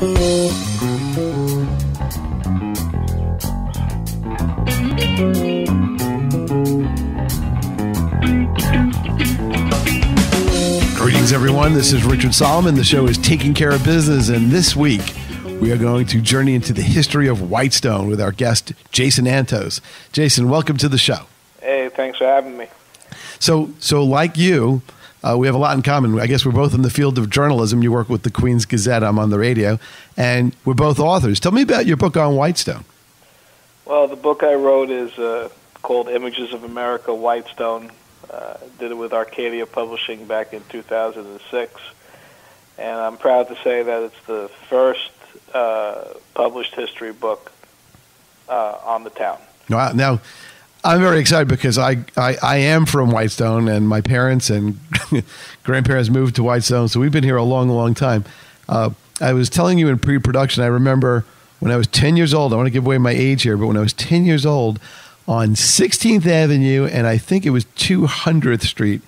Greetings, everyone. This is Richard Solomon. The show is Taking Care of Business, and this week we are going to journey into the history of Whitestone with our guest, Jason Antos. Jason, welcome to the show. Hey, thanks for having me. So, so like you, uh, we have a lot in common. I guess we're both in the field of journalism. You work with the Queens Gazette. I'm on the radio, and we're both authors. Tell me about your book on Whitestone. Well, the book I wrote is uh, called Images of America Whitestone. Uh, did it with Arcadia Publishing back in 2006, and I'm proud to say that it's the first uh, published history book uh, on the town. Wow. Now, I'm very excited because I, I, I am from Whitestone, and my parents and grandparents moved to Whitestone, so we've been here a long, long time. Uh, I was telling you in pre-production. I remember when I was 10 years old. I want to give away my age here, but when I was 10 years old, on 16th Avenue and I think it was 200th Street,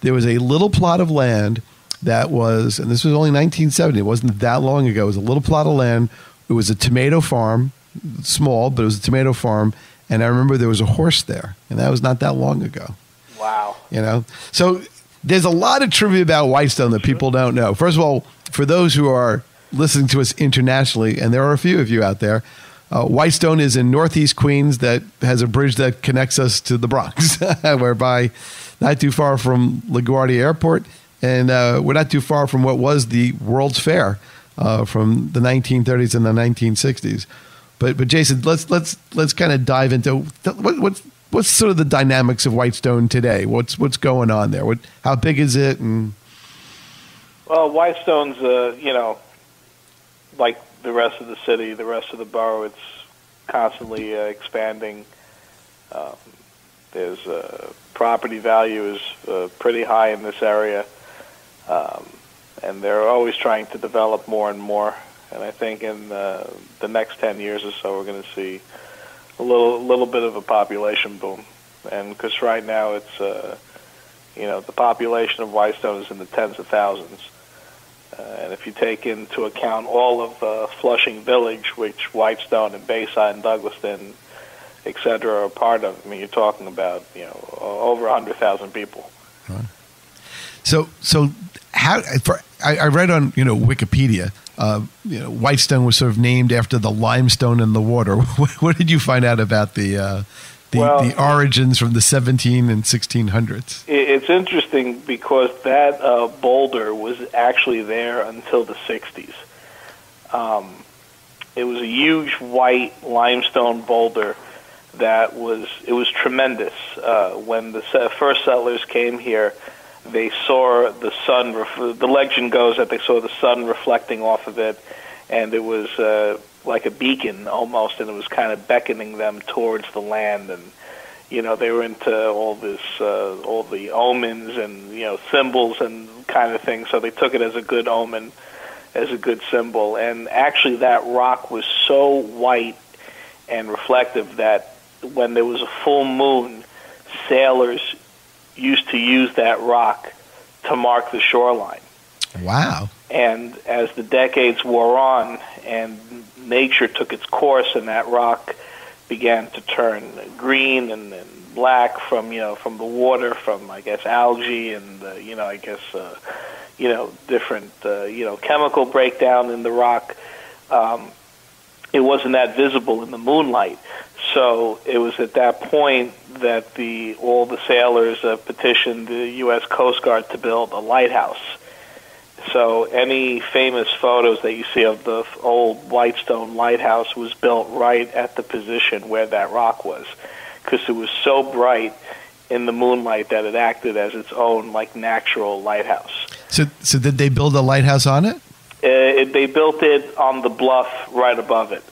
there was a little plot of land that was, and this was only 1970. It wasn't that long ago. It was a little plot of land. It was a tomato farm, small, but it was a tomato farm. And I remember there was a horse there, and that was not that long ago. Wow. You know, so there's a lot of trivia about Whitestone that people don't know. First of all, for those who are listening to us internationally, and there are a few of you out there, uh, Whitestone is in northeast Queens that has a bridge that connects us to the Bronx, whereby not too far from LaGuardia Airport, and uh, we're not too far from what was the World's Fair uh, from the 1930s and the 1960s. But but Jason, let's let's let's kind of dive into what, what's what's sort of the dynamics of Whitestone today. What's what's going on there? What how big is it? And well, Whitestone's uh, you know like the rest of the city, the rest of the borough. It's constantly uh, expanding. Um, there's uh, property value is uh, pretty high in this area, um, and they're always trying to develop more and more. And I think in uh, the next ten years or so, we're going to see a little little bit of a population boom. And because right now it's uh, you know the population of Whitestone is in the tens of thousands. Uh, and if you take into account all of uh, Flushing Village, which Whitestone and Bayside and Douglaston, et cetera, are part of, I mean, you're talking about you know over hundred thousand people. Right. So, so how? For, I, I read on you know Wikipedia, uh, you know Whitestone was sort of named after the limestone in the water. what, what did you find out about the uh, the, Well- the origins from the 17 and 1600s? It's interesting because that uh, boulder was actually there until the 60s. Um, it was a huge white limestone boulder that was it was tremendous. Uh, when the first settlers came here, they saw the sun. Ref- the legend goes that they saw the sun reflecting off of it, and it was uh, like a beacon almost, and it was kind of beckoning them towards the land and you know they were into all this uh, all the omens and you know symbols and kind of things so they took it as a good omen as a good symbol and actually that rock was so white and reflective that when there was a full moon sailors used to use that rock to mark the shoreline Wow. and as the decades wore on and nature took its course and that rock began to turn green and, and black from you know from the water from I guess algae and uh, you know I guess uh, you know different uh, you know chemical breakdown in the rock um, it wasn't that visible in the moonlight so it was at that point that the all the sailors uh, petitioned the U.S. Coast Guard to build a lighthouse so any famous photos that you see of the old Whitestone Lighthouse was built right at the position where that rock was, because it was so bright in the moonlight that it acted as its own like natural lighthouse. So, so did they build a lighthouse on it? Uh, it, they built it on the bluff right above it,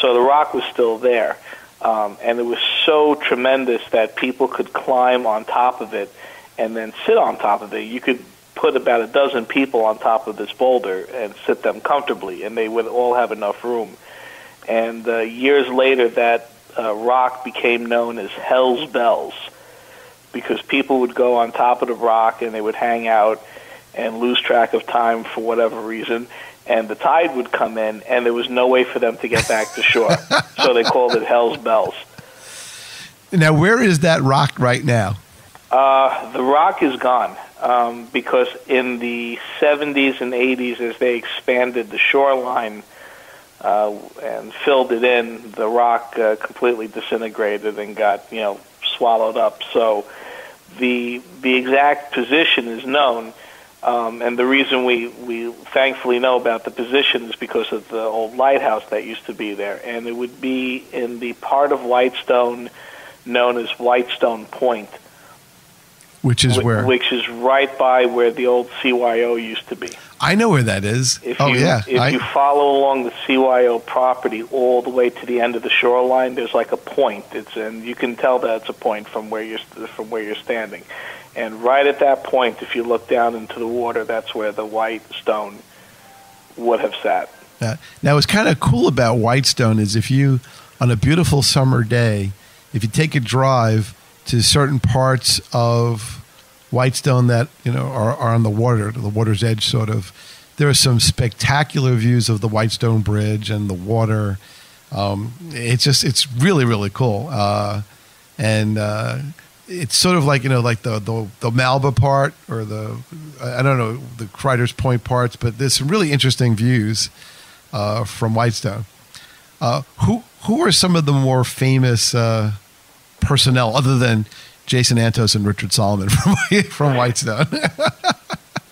so the rock was still there, um, and it was so tremendous that people could climb on top of it and then sit on top of it. You could put about a dozen people on top of this boulder and sit them comfortably, and they would all have enough room. And uh, years later, that uh, rock became known as Hell's Bells because people would go on top of the rock and they would hang out and lose track of time for whatever reason. and the tide would come in, and there was no way for them to get back to shore. so they called it Hell's Bells. Now, where is that rock right now? Uh, the rock is gone um, because in the 70s and 80s, as they expanded the shoreline uh, and filled it in, the rock uh, completely disintegrated and got you know swallowed up. So the the exact position is known. Um, and the reason we, we thankfully know about the position is because of the old lighthouse that used to be there. And it would be in the part of Whitestone known as Whitestone Point. Which is wh- where? Which is right by where the old CYO used to be. I know where that is. If oh, you, yeah. If I, you follow along the CYO property all the way to the end of the shoreline, there's like a point. It's and you can tell that it's a point from where you're from where you're standing. And right at that point, if you look down into the water, that's where the white stone would have sat. Uh, now, what's kind of cool about Whitestone is if you, on a beautiful summer day, if you take a drive to certain parts of Whitestone that you know are, are on the water, the water's edge, sort of, there are some spectacular views of the Whitestone Bridge and the water. Um, it's just it's really really cool, uh, and uh, it's sort of like you know like the the, the Malba part or the I don't know the Cryder's Point parts, but there's some really interesting views uh, from Whitestone. Uh, who who are some of the more famous uh, personnel other than Jason Antos and Richard Solomon from from Whitestone?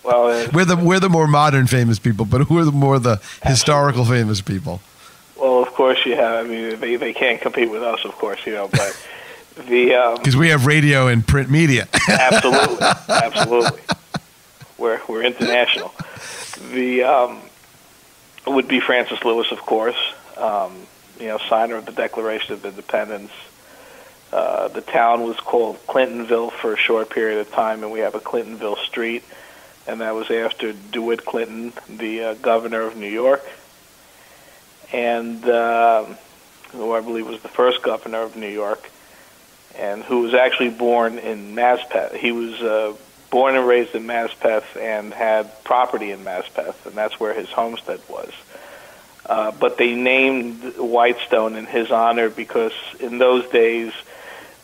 Well, uh, we're the we're the more modern famous people, but who are the more the historical famous people? well, of course you have. I mean, they they can't compete with us, of course, you know. But the um, Because we have radio and print media. absolutely, absolutely, we're we're international. The um, would be Francis Lewis, of course. Um, you know, signer of the Declaration of Independence. Uh, the town was called Clintonville for a short period of time, and we have a Clintonville Street, and that was after DeWitt Clinton, the uh, governor of New York, and um who I believe was the first governor of New York, and who was actually born in Maspeth. He was uh, born and raised in Maspeth and had property in Maspeth, and that's where his homestead was. Uh, but they named Whitestone in his honor because in those days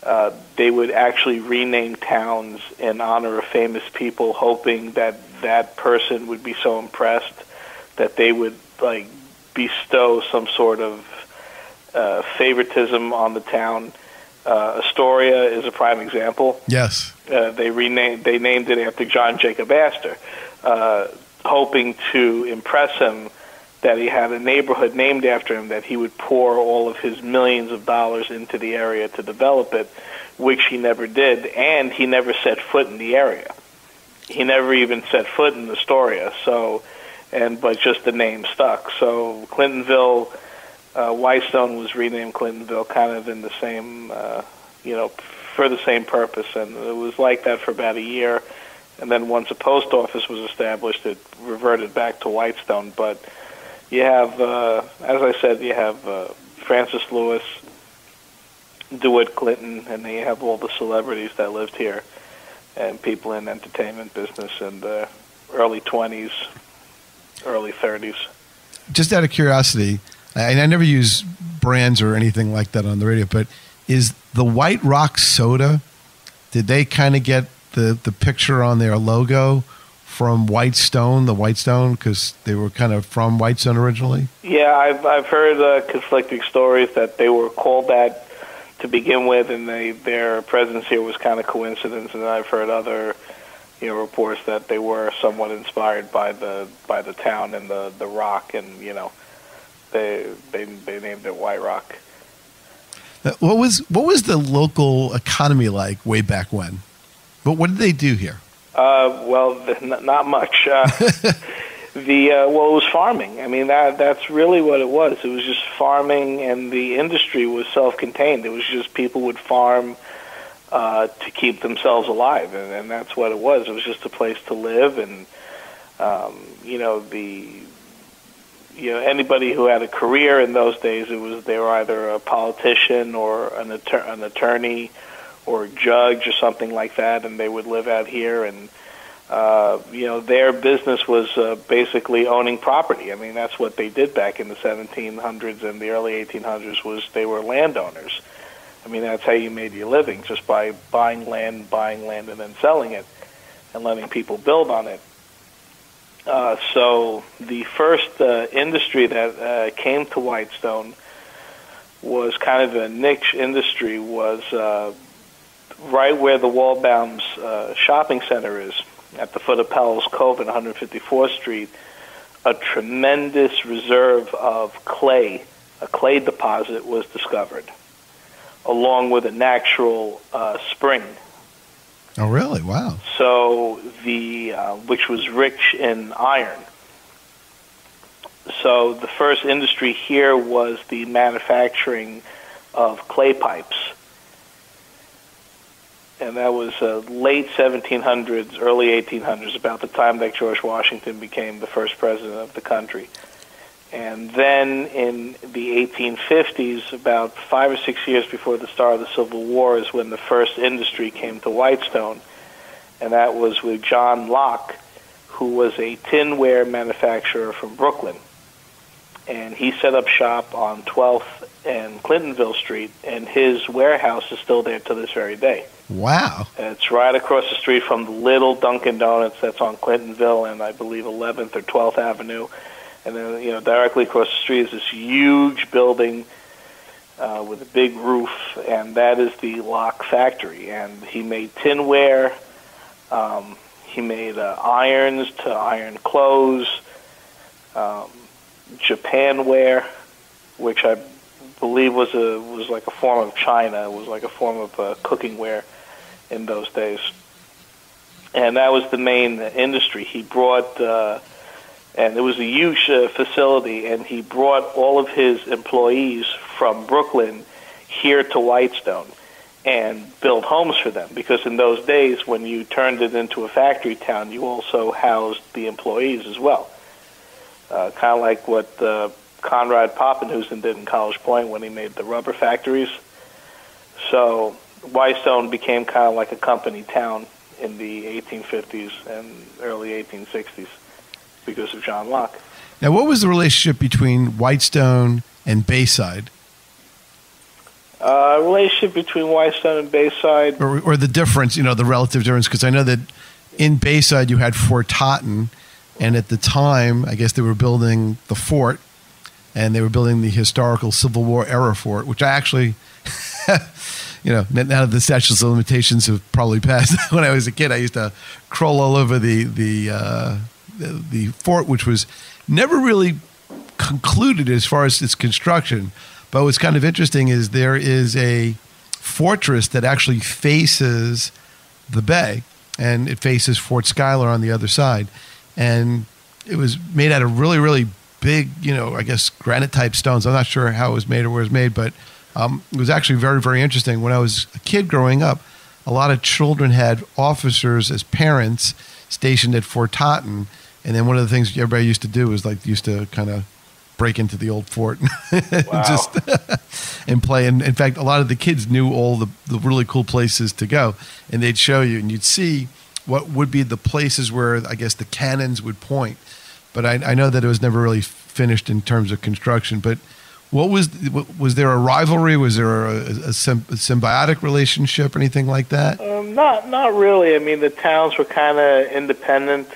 uh, they would actually rename towns in honor of famous people, hoping that that person would be so impressed that they would like bestow some sort of uh, favoritism on the town. Uh, Astoria is a prime example. yes. Uh, they renamed they named it after John Jacob Astor, uh, hoping to impress him that he had a neighborhood named after him that he would pour all of his millions of dollars into the area to develop it, which he never did, and he never set foot in the area. He never even set foot in Astoria. So, and but just the name stuck. So Clintonville, uh, Whitestone was renamed Clintonville, kind of in the same, uh, you know, for the same purpose, and it was like that for about a year. And then once a post office was established, it reverted back to Whitestone. But you have, uh, as I said, you have uh, Francis Lewis, DeWitt Clinton, and then you have all the celebrities that lived here, and people in entertainment business in the early 20s, early 30s. Just out of curiosity, and I never use brands or anything like that on the radio, but is the White Rock soda? Did they kind of get the the picture on their logo from Whitestone, the Whitestone, because they were kind of from Whitestone originally? Yeah, I've I've heard uh, conflicting stories that they were called that to begin with, and they their presence here was kind of coincidence. And then I've heard other, you know, reports that they were somewhat inspired by the by the town and the the rock, and you know, they they they named it White Rock. What was what was the local economy like way back when? But what did they do here? Uh, well, th- n- not much. Uh, the uh, well, it was farming. I mean, that that's really what it was. It was just farming, and the industry was self-contained. It was just people would farm uh, to keep themselves alive, and, and that's what it was. It was just a place to live, and um, you know the you know anybody who had a career in those days, it was they were either a politician or an, attor- an attorney or judge or something like that, and they would live out here and uh, you know, their business was uh, basically owning property. I mean, that's what they did back in the 1700s and the early 1800s. Was they were landowners. I mean, that's how you made your living, just by buying land, buying land, and then selling it, and letting people build on it. Uh, so the first uh, industry that uh, came to Whitestone was kind of a niche industry. Was uh, right where the Waldbaum's uh, shopping center is at the foot of Powell's Cove and 154th Street, a tremendous reserve of clay, a clay deposit, was discovered, along with a natural uh, spring. Oh, really? Wow. So the uh, which was rich in iron. So the first industry here was the manufacturing of clay pipes and that was uh, late 1700s, early 1800s, about the time that George Washington became the first president of the country. And then in the 1850s, about five or six years before the start of the Civil War, is when the first industry came to Whitestone, and that was with John Locke, who was a tinware manufacturer from Brooklyn. And he set up shop on 12th and Clintonville Street, and his warehouse is still there to this very day. Wow. It's right across the street from the little Dunkin' Donuts that's on Clintonville and I believe 11th or 12th Avenue. And then, you know, directly across the street is this huge building uh, with a big roof, and that is the Locke factory. And he made tinware, um, he made uh, irons to iron clothes, um, Japanware, which I believe was a was like a form of China. It was like a form of uh, cooking ware in those days. And that was the main industry. He brought, uh, and it was a huge uh, facility, and he brought all of his employees from Brooklyn here to Whitestone and built homes for them. Because in those days, when you turned it into a factory town, you also housed the employees as well. Uh, kind of like what uh, Conrad Poppenhusen did in College Point when he made the rubber factories. So Whitestone became kind of like a company town in the 1850s and early 1860s because of John Locke. Now, what was the relationship between Whitestone and Bayside? Uh, relationship between Whitestone and Bayside, or, or the difference, you know, the relative difference, because I know that in Bayside you had Fort Totten, and at the time, I guess they were building the fort, and they were building the historical Civil War era fort, which I actually you know, now that the statutes of limitations have probably passed, when I was a kid, I used to crawl all over the the uh, the, the fort, which was never really concluded as far as its construction. But what's kind of interesting is there is a fortress that actually faces the bay, and it faces Fort Schuyler on the other side, and it was made out of really, really big, you know, I guess granite type stones. I'm not sure how it was made or where it was made, but um, it was actually very, very interesting. When I was a kid growing up, a lot of children had officers as parents stationed at Fort Totten. And then one of the things everybody used to do was like used to kind of break into the old fort wow. just and play. And in fact, a lot of the kids knew all the, the really cool places to go, and they'd show you, and you'd see what would be the places where I guess the cannons would point. But I, I know that it was never really finished in terms of construction. But what was was there a rivalry? Was there a, a, symbiotic relationship, or anything like that? Um, not not really. I mean, the towns were kind of independent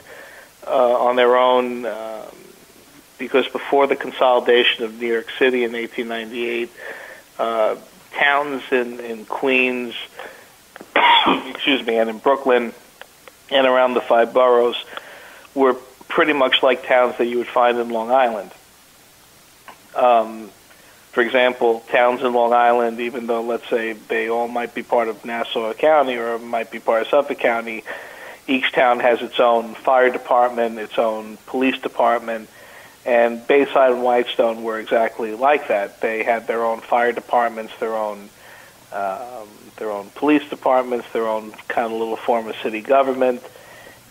uh, on their own um, because before the consolidation of New York City in 1898, uh, towns in in Queens, excuse me, and in Brooklyn, and around the five boroughs were pretty much like towns that you would find in Long Island. Um, for example, towns in Long Island, even though let's say they all might be part of Nassau County or might be part of Suffolk County, each town has its own fire department, its own police department, and Bayside and Whitestone were exactly like that. They had their own fire departments, their own um, their own police departments, their own kind of little form of city government,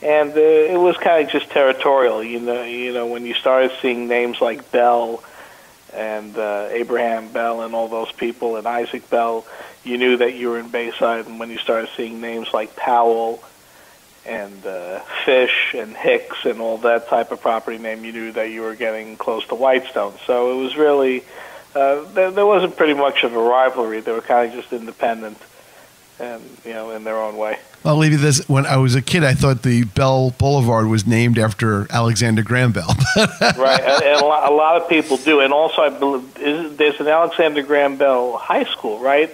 and uh, it was kind of just territorial. You know, you know when you started seeing names like Bell and uh, Abraham Bell and all those people and Isaac Bell, you knew that you were in Bayside. And when you started seeing names like Powell and uh, Fish and Hicks and all that type of property name, you knew that you were getting close to Whitestone. So it was really uh, there, there wasn't pretty much of a rivalry. They were kind of just independent and you know in their own way. I'll leave you this. When I was a kid, I thought the Bell Boulevard was named after Alexander Graham Bell. right, and, and a, lot, a, lot, of people do. And also, I believe is, there's an Alexander Graham Bell High School, right,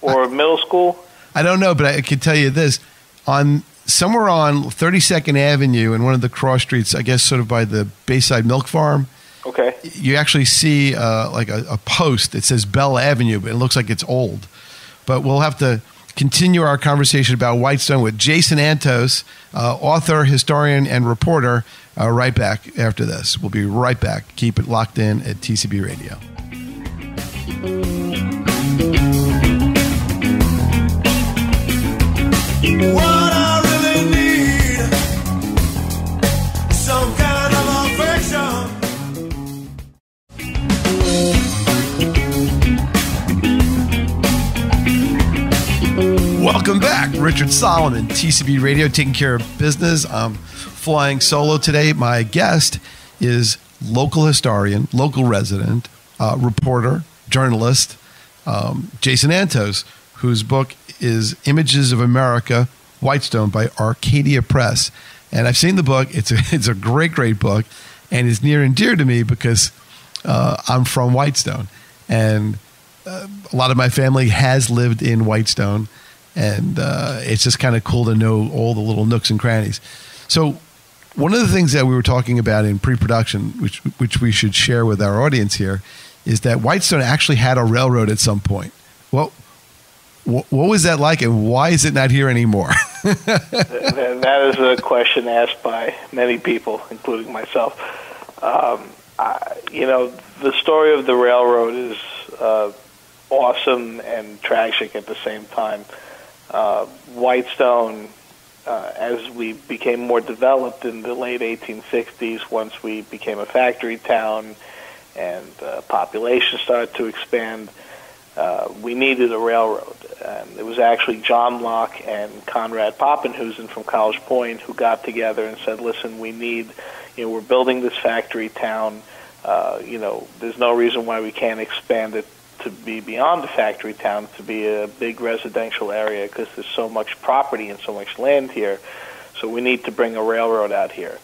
or I, middle school. I don't know, but I can tell you this: on somewhere on 32nd Avenue in one of the cross streets, I guess, sort of by the Bayside Milk Farm. Okay. You actually see uh, like a, a post that says Bell Avenue, but it looks like it's old. But we'll have to continue our conversation about Whitestone with Jason Antos, uh, author, historian, and reporter, uh, right back after this. We'll be right back. Keep it locked in at TCB Radio. What Welcome back. Richard Solomon, TCB Radio, taking care of business. I'm flying solo today. My guest is local historian, local resident, uh, reporter, journalist, um, Jason Antos, whose book is Images of America, Whitestone by Arcadia Press. And I've seen the book. It's a, it's a great, great book. And it's near and dear to me because uh, I'm from Whitestone. And uh, a lot of my family has lived in Whitestone and uh, it's just kind of cool to know all the little nooks and crannies. So, one of the things that we were talking about in pre-production, which which we should share with our audience here, is that Whitestone actually had a railroad at some point. Well, what, what was that like, and why is it not here anymore? that is a question asked by many people, including myself. Um, I, you know, the story of the railroad is uh, awesome and tragic at the same time uh, Whitestone, uh, as we became more developed in the late 1860s, once we became a factory town and uh, population started to expand, uh, we needed a railroad. And it was actually John Locke and Conrad Poppenhusen from College Point who got together and said, listen, we need, you know, we're building this factory town. Uh, you know, there's no reason why we can't expand it to be beyond the factory town to be a big residential area because there's so much property and so much land here. So we need to bring a railroad out here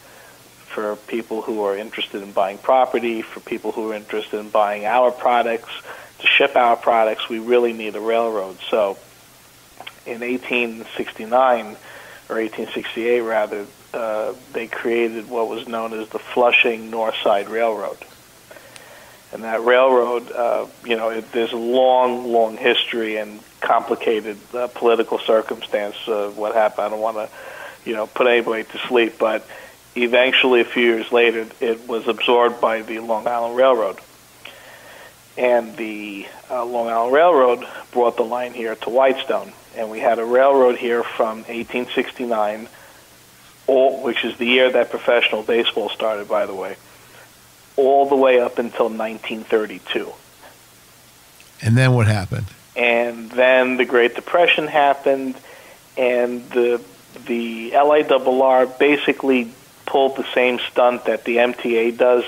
for people who are interested in buying property, for people who are interested in buying our products, to ship our products. We really need a railroad. So in 1869 or 1868 rather, uh, they created what was known as the Flushing North Side Railroad and that railroad, uh, you know, it, there's a long, long history and complicated uh, political circumstance of what happened. I don't want to, you know, put anybody to sleep, but eventually, a few years later, it was absorbed by the Long Island Railroad. And the uh, Long Island Railroad brought the line here to Whitestone. And we had a railroad here from 1869, all, which is the year that professional baseball started, by the way all the way up until 1932. And then what happened? And then the Great Depression happened, and the the LIRR basically pulled the same stunt that the MTA does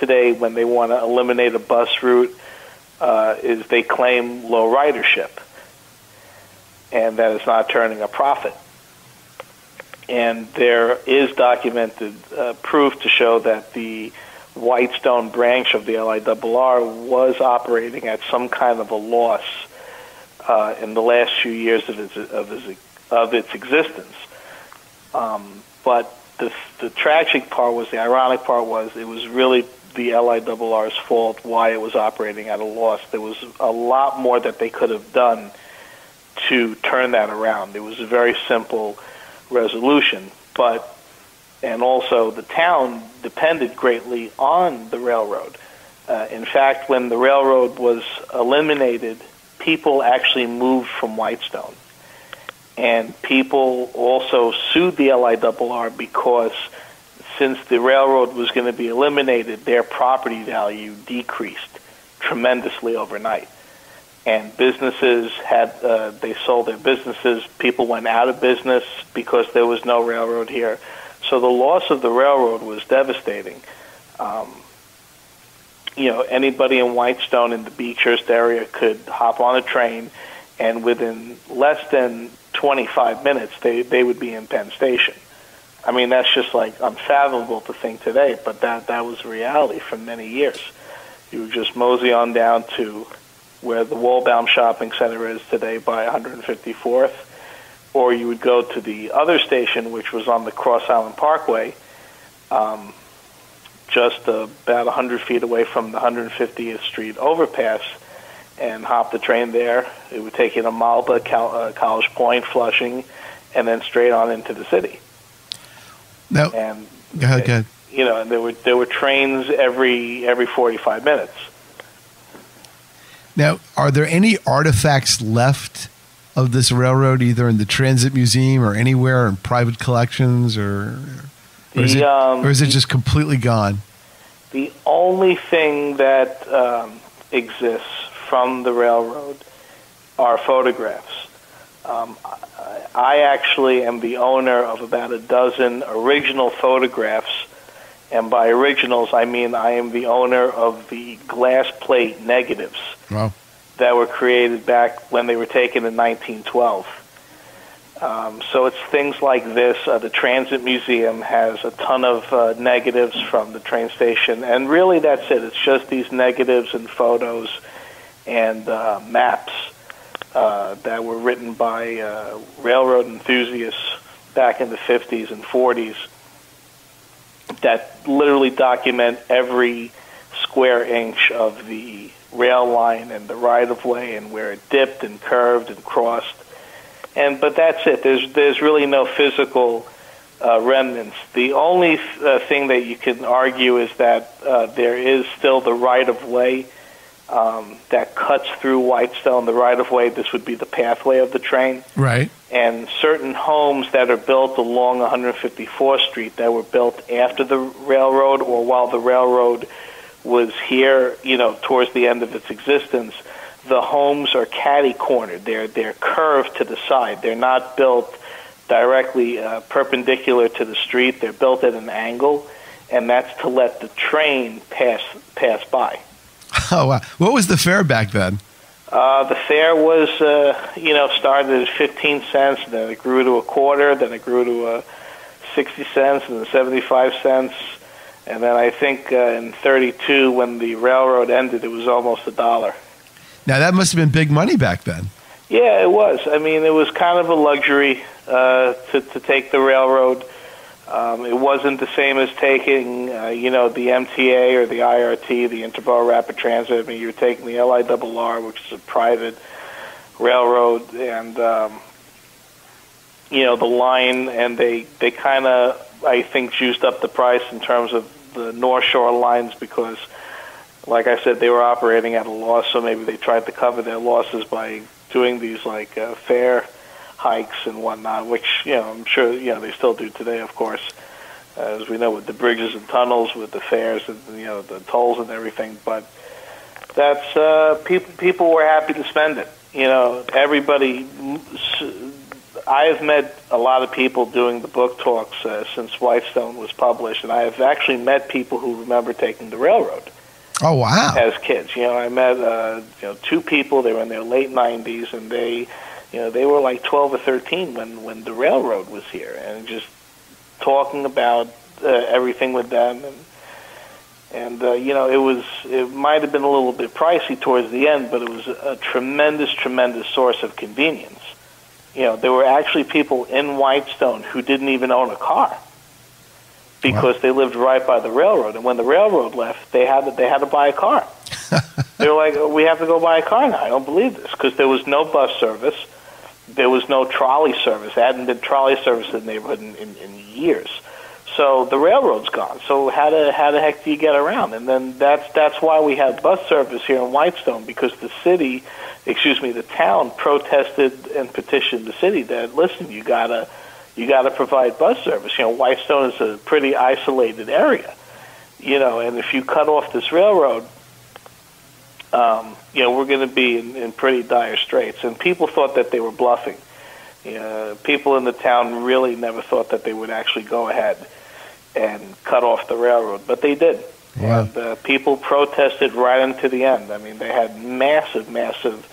today when they want to eliminate a bus route. Uh, is they claim low ridership, and that it's not turning a profit. And there is documented uh, proof to show that the Whitestone branch of the LIRR was operating at some kind of a loss uh, in the last few years of its of its, of its existence. Um, but the the tragic part was the ironic part was it was really the LIRR's fault why it was operating at a loss. There was a lot more that they could have done to turn that around. It was a very simple resolution, but and also the town depended greatly on the railroad. Uh, in fact, when the railroad was eliminated, people actually moved from Whitestone. And people also sued the LIRR because since the railroad was going to be eliminated, their property value decreased tremendously overnight. and businesses had uh, they sold their businesses. People went out of business because there was no railroad here. So the loss of the railroad was devastating. Um, you know, anybody in Whitestone in the Beechhurst area could hop on a train, and within less than 25 minutes, they they would be in Penn Station. I mean, that's just like unfathomable to think today, but that that was reality for many years. You would just mosey on down to where the Waldbaum Shopping Center is today by 154th, or you would go to the other station, which was on the Cross Island Parkway, um, just uh, about 100 feet away from the 150th Street overpass, and hop the train there. It would take you to Malba, Cal- uh, College Point, Flushing, and then straight on into the city. No. And go ahead, go ahead. you know, and there were there were trains every every 45 minutes. Now, are there any artifacts left of this railroad, either in the Transit Museum or anywhere in private collections, or, or, is, The, it, um, or is it just completely gone? The only thing that um, exists from the railroad are photographs. Um, I- I actually am the owner of about a dozen original photographs, and by originals I mean I am the owner of the glass plate negatives Wow. That were created back when they were taken in 1912. Um, so it's things like this. Uh, the Transit Museum has a ton of uh, negatives from the train station, and really that's it. It's just these negatives and photos and uh, maps uh, that were written by uh, railroad enthusiasts back in the 50s and 40s that literally document every square inch of the rail line and the right of way and where it dipped and curved and crossed. And but that's it. There's there's really no physical uh, remnants. The only uh, thing that you can argue is that uh, there is still the right of way um, that cuts through Whitestone. The right of way. This would be the pathway of the train Right. and certain homes that are built along 154th Street that were built after the railroad or while the railroad was here, you know, towards the end of its existence, the homes are catty cornered. They're they're curved to the side. They're not built directly uh, perpendicular to the street. They're built at an angle, and that's to let the train pass pass by. Oh, wow. What was the fare back then? Uh, the fare was, uh, you know, started at 15 cents, then it grew to a quarter, then it grew to uh, 60 cents, and then 75 cents. And then I think uh, in 32, when the railroad ended, it was almost a dollar. Now, that must have been big money back then. Yeah, it was. I mean, it was kind of a luxury uh, to, to take the railroad. Um, it wasn't the same as taking, uh, you know, the MTA or the IRT, the Interborough Rapid Transit. I mean, you're taking the LIRR, which is a private railroad, and um, you know the line, and they they kind of, I think, juiced up the price in terms of the North Shore lines because, like I said, they were operating at a loss, so maybe they tried to cover their losses by doing these like uh, fare hikes and whatnot, which you know I'm sure you know they still do today, of course, as we know with the bridges and tunnels, with the fares and you know the tolls and everything. But that's uh, people people were happy to spend it. You know, everybody. I have met a lot of people doing the book talks uh, since Whitestone was published, and I have actually met people who remember taking the railroad Oh, wow. as kids. You know, I met uh, you know two people. They were in their late nineties, and they, you know, they were like twelve or thirteen when when the railroad was here, and just talking about uh, everything with them, and and uh, you know, it was it might have been a little bit pricey towards the end, but it was a tremendous, tremendous source of convenience. You know, there were actually people in Whitestone who didn't even own a car because they lived right by the railroad. And when the railroad left, they had to, they had to buy a car. they were like, oh, "We have to go buy a car now." I don't believe this because there was no bus service, there was no trolley service. There hadn't been trolley service in the neighborhood in, in, in years. So the railroad's gone. So how the how the heck do you get around? And then that's that's why we have bus service here in Whitestone because the city, excuse me, the town protested and petitioned the city that listen, you gotta you gotta provide bus service. You know, Whitestone is a pretty isolated area. You know, and if you cut off this railroad, um, you know, we're going to be in, in pretty dire straits. And people thought that they were bluffing. Know, people in the town really never thought that they would actually go ahead and cut off the railroad, but they did. Wow. And uh, people protested right into the end. I mean, they had massive, massive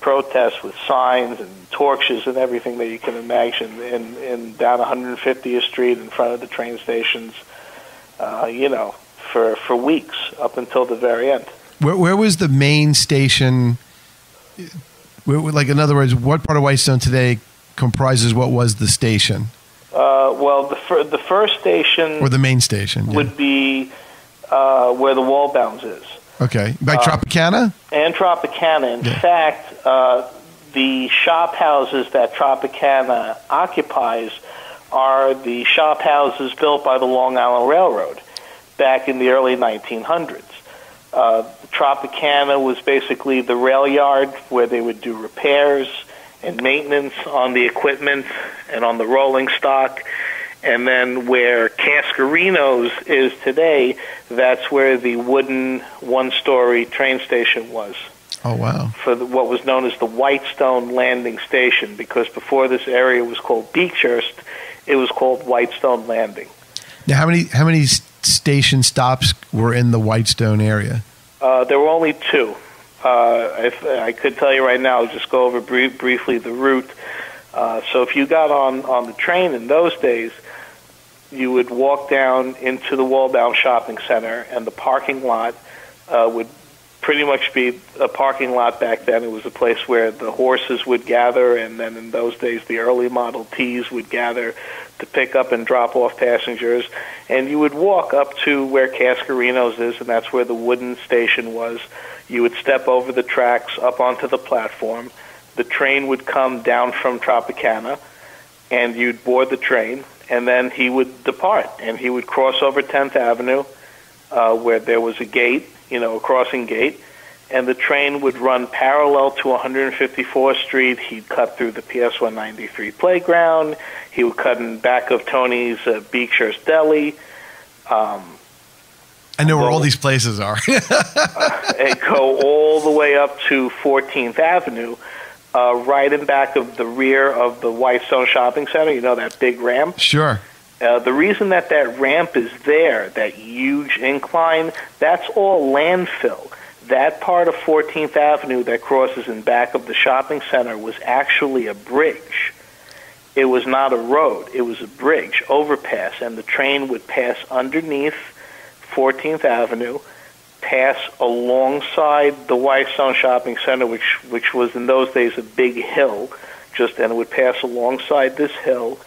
protests with signs and torches and everything that you can imagine in, in down 150th Street in front of the train stations. Uh, you know, for for weeks up until the very end. Where, where was the main station? Where, like, in other words, what part of Whitestone today comprises what was the station Uh, well, the fir- the first station or the main station? yeah. would be uh, where the Waldbaum's is. Okay, by Uh, Tropicana. and Tropicana. In Yeah. fact, uh, the shop houses that Tropicana occupies are the shop houses built by the Long Island Railroad back in the early 1900s. Uh, Tropicana was basically the rail yard where they would do repairs and maintenance on the equipment and on the rolling stock. And then where Cascarino's is today, that's where the wooden one-story train station was Oh wow. for the, what was known as the Whitestone Landing Station, because before this area was called Beechhurst, it was called Whitestone Landing. Now, how many how many station stops were in the Whitestone area? Uh, there were only two. Uh, if I could tell you right now, I'll just go over brief, briefly the route. Uh, so if you got on on the train in those days, you would walk down into the Waldbaum Shopping Center, and the parking lot uh, would pretty much be a parking lot back then. It was a place where the horses would gather, and then in those days, the early Model Ts would gather to pick up and drop off passengers. And you would walk up to where Cascarino's is, and that's where the wooden station was. You would step over the tracks up onto the platform. The train would come down from Tropicana, and you'd board the train, and then he would depart, and he would cross over 10th Avenue, uh, where there was a gate, you know, a crossing gate, and the train would run parallel to 154th Street. He'd cut through the PS 193 playground. He would cut in back of Tony's uh, Beechhurst Deli. Um, I know where all these places are. and go all the way up to 14th Avenue, uh, right in back of the rear of the Whitestone Shopping Center. You know that big ramp. sure. Uh, the reason that that ramp is there, that huge incline, that's all landfill. That part of 14th Avenue that crosses in back of the shopping center was actually a bridge. It was not a road. It was a bridge, overpass, and the train would pass underneath 14th Avenue, pass alongside the Whitestone Shopping Center, which which was in those days a big hill, just and it would pass alongside this hill,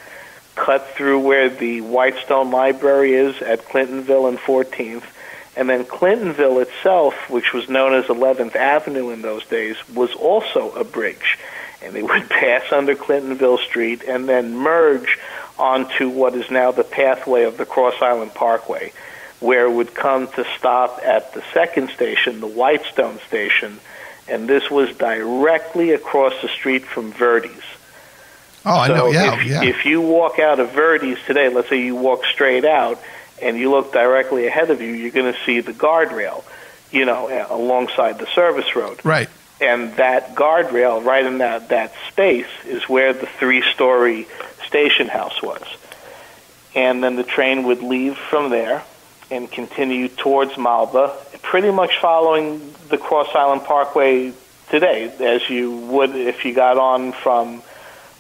cut through where the Whitestone Library is at Clintonville and 14th, and then Clintonville itself, which was known as 11th Avenue in those days, was also a bridge, and they would pass under Clintonville Street and then merge onto what is now the pathway of the Cross Island Parkway where it would come to stop at the second station, the Whitestone station, and this was directly across the street from Verdi's. Oh, I know. Yeah, if, yeah. if you walk out of Verdi's today, let's say you walk straight out and you look directly ahead of you, you're going to see the guardrail, you know, alongside the service road. right. And that guardrail right in that, that space is where the three-story station house was. And then the train would leave from there and continue towards Malba, pretty much following the Cross Island Parkway today, as you would if you got on from,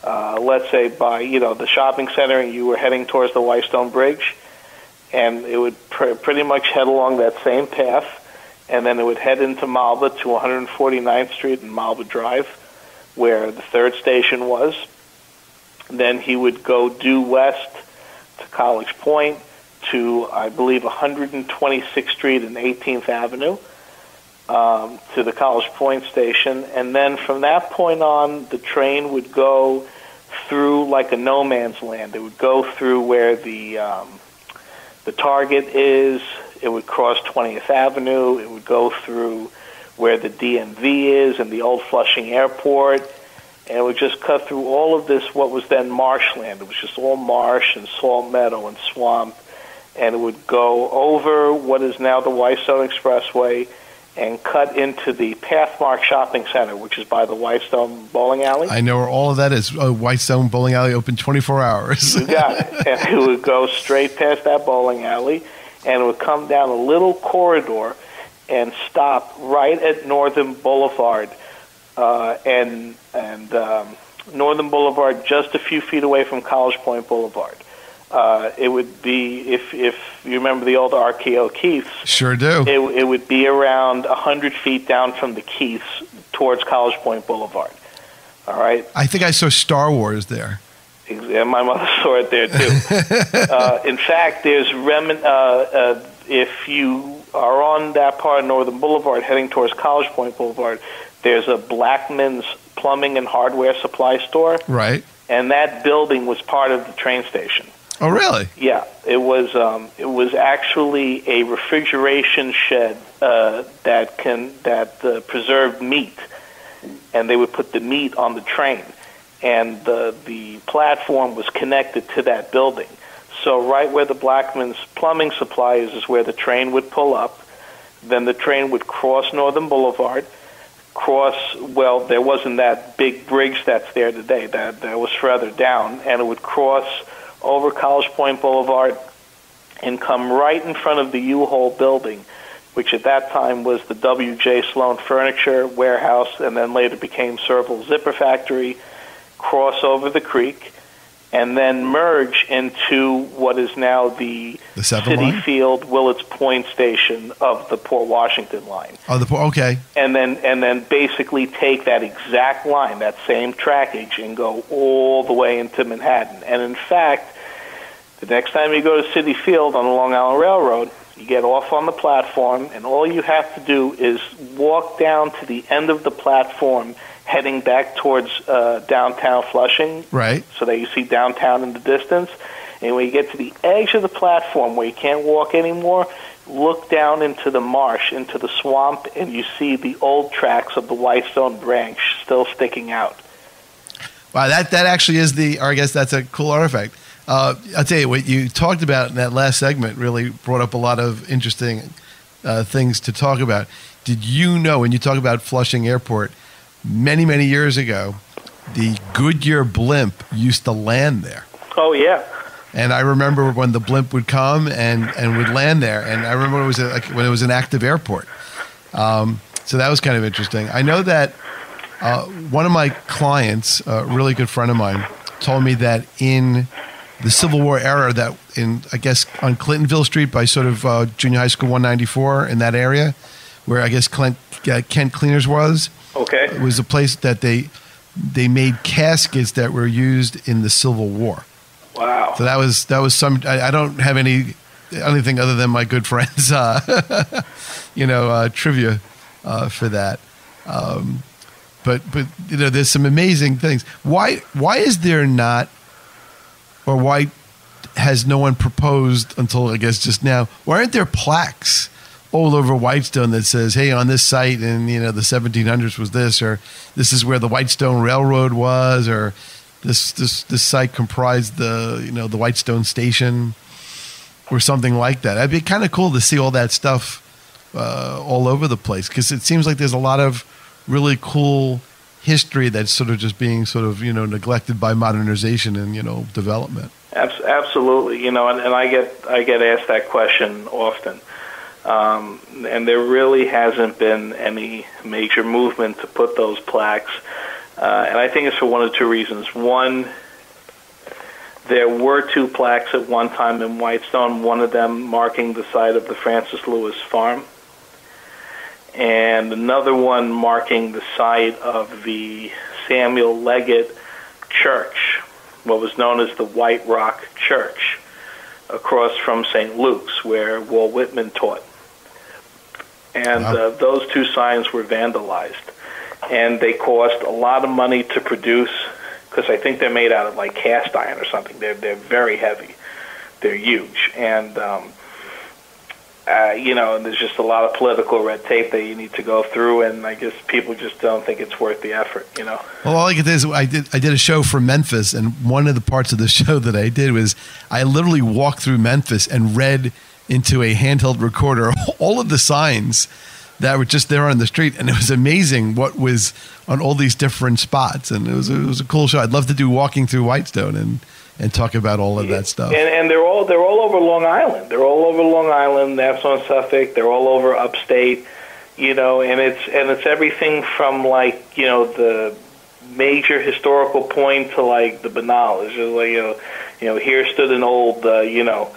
uh, let's say, by you know the shopping center and you were heading towards the Whitestone Bridge, and it would pr- pretty much head along that same path, and then it would head into Malba to 149th Street and Malba Drive, where the third station was. Then he would go due west to College Point to, I believe, 126th Street and 18th Avenue um, to the College Point station. And then from that point on, the train would go through like a no man's land. It would go through where the um, the Target is. It would cross 20th Avenue. It would go through where the DMV is and the old Flushing Airport. And it would just cut through all of this, what was then marshland. It was just all marsh and salt meadow and swamp. And it would go over what is now the Whitestone Expressway and cut into the Pathmark Shopping Center, which is by the Whitestone Bowling Alley. I know where all of that is. Uh, oh, Whitestone Bowling Alley open 24 hours. You got it. And it would go straight past that bowling alley, and it would come down a little corridor and stop right at Northern Boulevard, uh, and and um, Northern Boulevard, just a few feet away from College Point Boulevard. Uh, it would be if if you remember the old RKO Keiths. Sure do. It, it would be around a hundred feet down from the Keiths towards College Point Boulevard. All right. I think I saw Star Wars there. And my mother saw it there too. uh, in fact, there's remin- uh, uh, if you are on that part of Northern Boulevard heading towards College Point Boulevard, there's a Blackman's Plumbing and Hardware Supply Store, Right. and that building was part of the train station. Oh, really? Yeah, it was. Um, it was actually a refrigeration shed uh, that can that uh, preserved meat, and they would put the meat on the train, and the the platform was connected to that building. So right where the Blackman's plumbing supply is, is where the train would pull up. Then the train would cross Northern Boulevard, cross. Well, there wasn't that big bridge that's there today. That that was further down, and it would cross over College Point Boulevard and come right in front of the U-Haul building, which at that time was the W.J. Sloane Furniture Warehouse and then later became Serval Zipper Factory, cross over the creek, and then merge into what is now the, The City line? Field Willets Point station of the Port Washington line Oh, the Port. okay. and then and then basically take that exact line, that same trackage, and go all the way into Manhattan. And in fact, the next time you go to Citi Field on the Long Island Railroad, you get off on the platform, and all you have to do is walk down to the end of the platform, heading back towards uh, downtown Flushing, Right. so that you see downtown in the distance. And when you get to the edge of the platform where you can't walk anymore, look down into the marsh, into the swamp, and you see the old tracks of the Whitestone branch still sticking out. Wow, that that actually is the. Or I guess that's a cool artifact. Uh, I'll tell you what you talked about in that last segment really brought up a lot of interesting uh, things to talk about. Did you know when you talk about Flushing Airport many many years ago, the Goodyear blimp used to land there. Oh yeah, And I remember when the blimp would come and, and would land there. And I remember when it was a, like when it was an active airport. Um, so that was kind of interesting. I know that uh, one of my clients, a really good friend of mine, told me that in the Civil War era, that in I guess on Clintonville Street by sort of uh, Junior High School 194 in that area, where I guess Clint, uh, Kent Cleaners was, okay. it was a place that they they made caskets that were used in the Civil War. Wow. So that was that was some. I, I don't have any anything other than my good friends, uh, you know, uh, trivia uh, for that. Um, but but you know, there's some amazing things. Why why is there not, or why has no one proposed until I guess just now? Why aren't there plaques? All over Whitestone that says, "Hey, on this site and you know the 1700s was this, or this is where the Whitestone Railroad was, or this this this site comprised the you know the Whitestone Station, or something like that." It'd be kind of cool to see all that stuff uh, all over the place because it seems like there's a lot of really cool history that's sort of just being sort of you know neglected by modernization and you know development. Absolutely, you know, and, and I get I get asked that question often, um, and there really hasn't been any major movement to put those plaques, uh, and I think it's for one of two reasons. One, there were two plaques at one time in Whitestone, one of them marking the site of the Francis Lewis Farm, and another one marking the site of the Samuel Leggett Church, what was known as the White Rock Church, across from St. Luke's, where Walt Whitman taught. And Wow. uh, those two signs were vandalized. And they cost a lot of money to produce because I think they're made out of like cast iron or something. They're, they're very heavy, they're huge. And um, uh, you know, and there's just a lot of political red tape that you need to go through, and I guess people just don't think it's worth the effort. You know. Well, all I can say is I did I did a show from Memphis, and one of the parts of the show that I did was I literally walked through Memphis and read into a handheld recorder all of the signs that were just there on the street, and it was amazing what was on all these different spots, and it was it was a cool show. I'd love to do walking through Whitestone and and talk about all of that stuff. And, and they're all they're all over Long Island. They're all over Long Island, Nassau and Suffolk. They're all over upstate. You know, and it's and it's everything from like you know the major historical point to like the banal. It's just like you know, you know, here stood an old uh, you know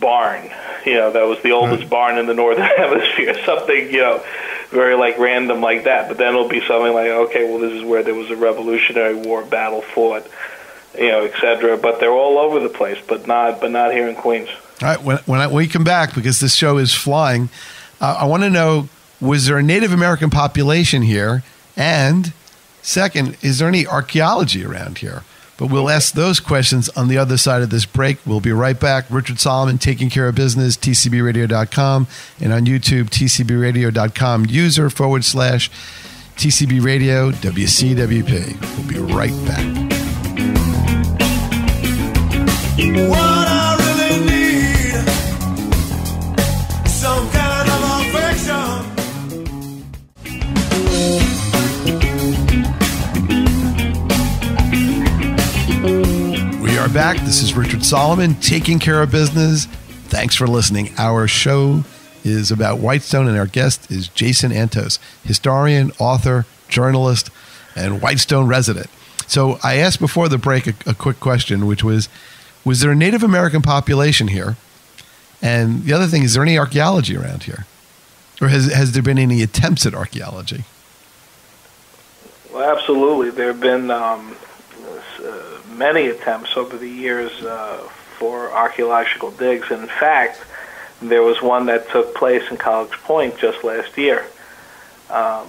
barn. You know, that was the oldest right. barn in the northern hemisphere. Something you know, very like random like that. But then it'll be something like, okay, well, this is where there was a Revolutionary War battle fought. You know, etc. But they're all over the place, but not but not here in Queens. All right, when when, I, when we come back, because this show is flying, uh, I want to know: was there a Native American population here? And second, is there any archaeology around here? But we'll ask those questions on the other side of this break. We'll be right back. Richard Solomon, Taking Care of Business, tcbradio.com, and on YouTube, tcbradio.com, user forward slash TCB Radio, WCWP. We'll be right back. Back. This is Richard Solomon taking care of business. Thanks for listening. Our show is about Whitestone, and our guest is Jason Antos, historian, author, journalist, and Whitestone resident. So I asked before the break a, a quick question, which was Was there a Native American population here? And the other thing, is there any archaeology around here? Or has, has there been any attempts at archaeology? Well, absolutely. There have been um, many attempts over the years uh, for archaeological digs. And in fact, there was one that took place in College Point just last year, um,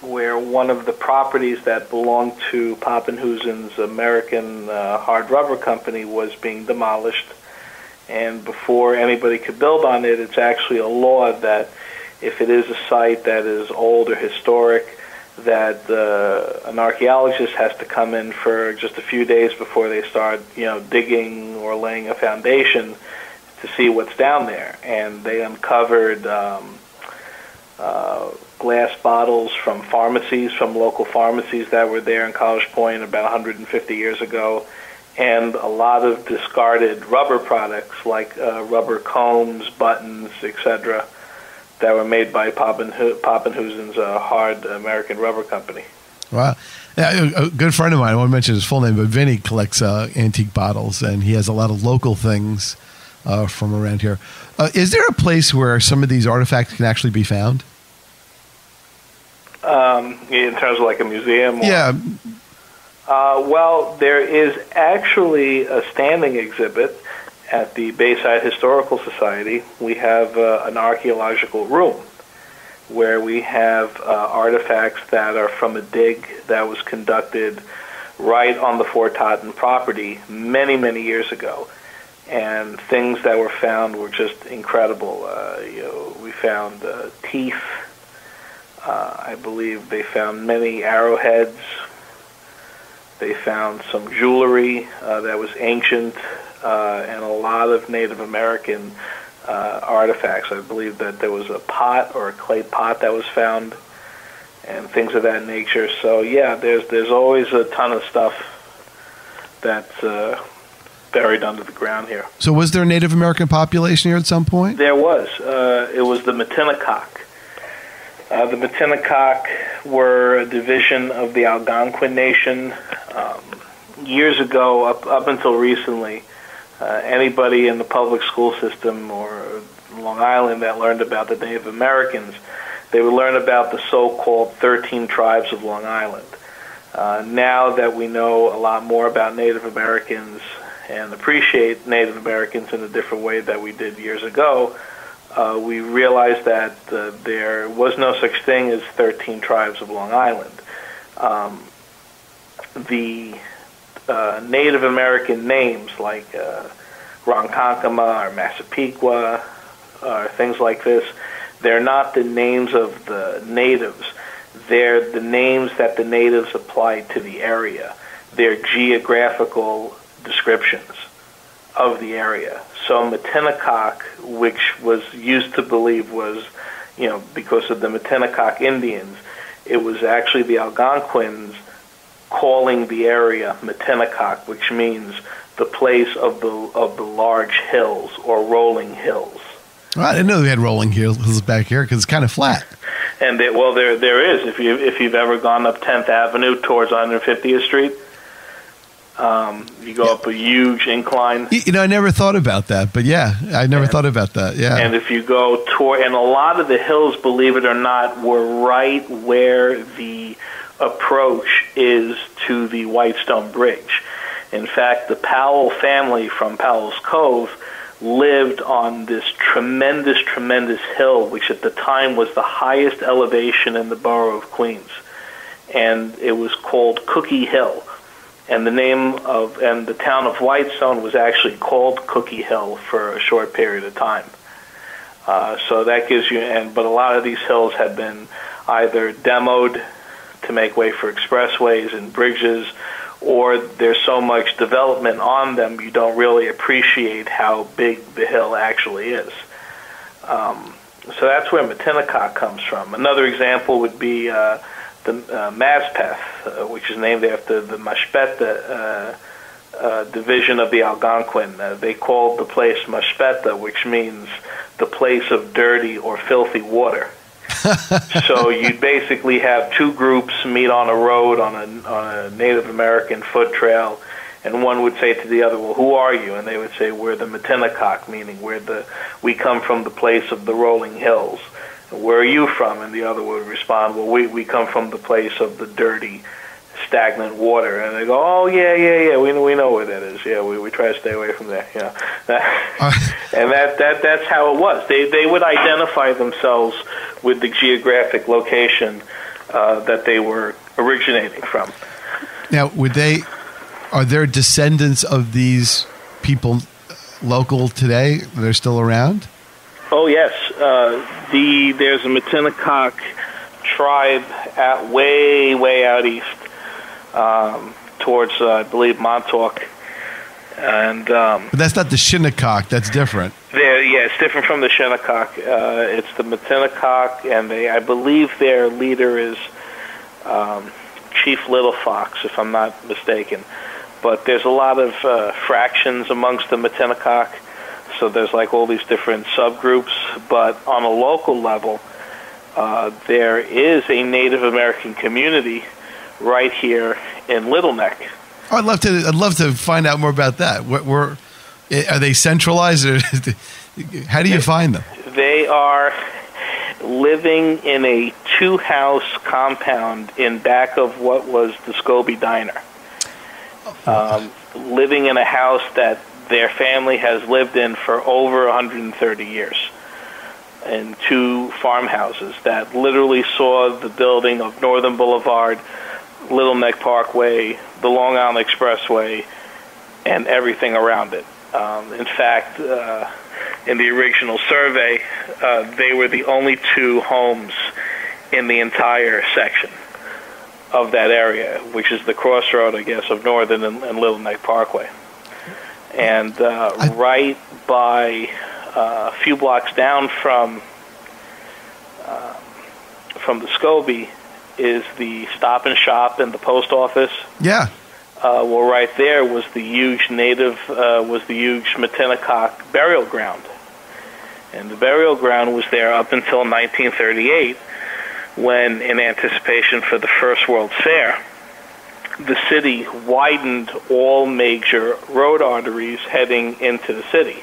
where one of the properties that belonged to Poppenhusen's American uh, Hard Rubber Company was being demolished. And before anybody could build on it, it's actually a law that if it is a site that is old or historic, that uh, an archaeologist has to come in for just a few days before they start, you know, digging or laying a foundation to see what's down there. And they uncovered um, uh, glass bottles from pharmacies, from local pharmacies that were there in College Point about 150 years ago, and a lot of discarded rubber products like uh, rubber combs, buttons, etc that were made by Poppenhusen's uh, hard American rubber company. Wow. Yeah, a good friend of mine, I won't mention his full name, but Vinny collects uh, antique bottles and he has a lot of local things uh, from around here. Uh, is there a place where some of these artifacts can actually be found? Um, in terms of like a museum? Or, yeah. Uh, well, there is actually a standing exhibit at the Bayside Historical Society, we have uh, an archaeological room where we have uh, artifacts that are from a dig that was conducted right on the Fort Totten property many, many years ago. And things that were found were just incredible. Uh, you know, we found uh, teeth. Uh, I believe they found many arrowheads. They found some jewelry uh, that was ancient uh, and a lot of Native American uh, artifacts. I believe that there was a pot or a clay pot that was found, and things of that nature. So yeah, there's there's always a ton of stuff that's uh, buried under the ground here. So was there a Native American population here at some point? There was. Uh, it was the Matinecock. Uh, the Matinecock were a division of the Algonquin Nation. Um, years ago, up up until recently, uh, anybody in the public school system or Long Island that learned about the Native Americans, they would learn about the so-called 13 tribes of Long Island. Uh, now that we know a lot more about Native Americans and appreciate Native Americans in a different way that we did years ago, uh, we realize that uh, there was no such thing as 13 tribes of Long Island. Um, the uh, Native American names like uh, Ronkonkoma or Massapequa or things like this, they're not the names of the natives. They're the names that the natives applied to the area. They're geographical descriptions of the area. So Matinecock, which was used to believe was, you know, because of the Matinecock Indians, it was actually the Algonquins calling the area Matinecock, which means the place of the of the large hills or rolling hills. Well, I didn't know we had rolling hills back here because it's kind of flat. And they, well, there there is. If you if you've ever gone up 10th Avenue towards 150th Street, um, you go up a huge incline. You know, I never thought about that, but yeah, I never And- thought about that. Yeah. And if you go toward, and a lot of the hills, believe it or not, were right where the approach is to the Whitestone Bridge. In fact, the Powell family from Powell's Cove lived on this tremendous, tremendous hill, which at the time was the highest elevation in the borough of Queens. And it was called Cookie Hill. And the name of, and the town of Whitestone was actually called Cookie Hill for a short period of time. Uh, so that gives you, and but a lot of these hills have been either demoed to make way for expressways and bridges, or there's so much development on them you don't really appreciate how big the hill actually is. Um, so that's where Matinecock comes from. Another example would be uh, the uh, Maspeth, uh, which is named after the Mashpeta uh, uh, division of the Algonquin. Uh, they called the place Mashpeta, which means the place of dirty or filthy water. So you'd basically have two groups meet on a road on a, on a Native American foot trail, and one would say to the other, "Well, who are you?" And they would say, "We're the Matinecock, meaning we're the we come from the place of the rolling hills." Where are you from? And the other would respond, "Well, we we come from the place of the dirty, stagnant water." And they go, "Oh yeah, yeah, yeah, we know we know where that is. Yeah, we we try to stay away from there." You know, and that that that's how it was. They they would identify themselves with the geographic location uh, that they were originating from. Now, would they? Are there descendants of these people local today? They're still around. Oh yes, uh, the there's a Matinecock tribe at way way out east, um, towards uh, I believe Montauk, and um, But that's not the Shinnecock. That's different. They're, yeah, it's different from the Shinnecock. Uh, it's the Matinecock, and they, I believe their leader is um, Chief Little Fox, if I'm not mistaken. But there's a lot of uh, fractions amongst the Matinecock, so there's like all these different subgroups. But on a local level, uh, there is a Native American community right here in Little Neck. Oh, I'd love to. I'd love to find out more about that. What were? Are they centralized? Or how do you find them? They are living in a two house compound in back of what was the Scobee Diner. Um, living in a house that their family has lived in for over 130 years. And two farmhouses that literally saw the building of Northern Boulevard, Little Neck Parkway, the Long Island Expressway, and everything around it. Um, in fact, uh, in the original survey, uh, they were the only two homes in the entire section of that area, which is the crossroad, I guess, of Northern and, and Little Neck Parkway. And uh, I- right by uh, a few blocks down from uh, from the Scobee is the Stop and Shop and the post office. Yeah. Uh, well, right there was the huge native, uh, was the huge Matinecock burial ground. And the burial ground was there up until 1938, when, in anticipation for the First World Fair, the city widened all major road arteries heading into the city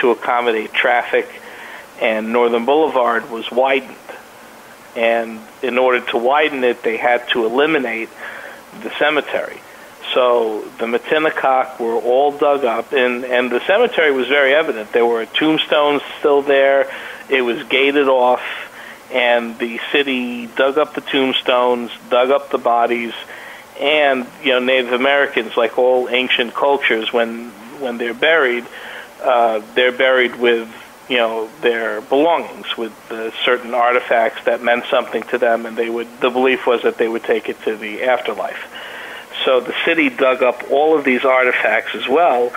to accommodate traffic, and Northern Boulevard was widened. And in order to widen it, they had to eliminate the cemetery. So the Matinecock were all dug up, and, and the cemetery was very evident. There were tombstones still there. It was gated off, and the city dug up the tombstones, dug up the bodies, and you know Native Americans, like all ancient cultures, when when they're buried, uh, they're buried with you know their belongings, with uh, certain artifacts that meant something to them, and they would. The belief was that they would take it to the afterlife. So the city dug up all of these artifacts as well,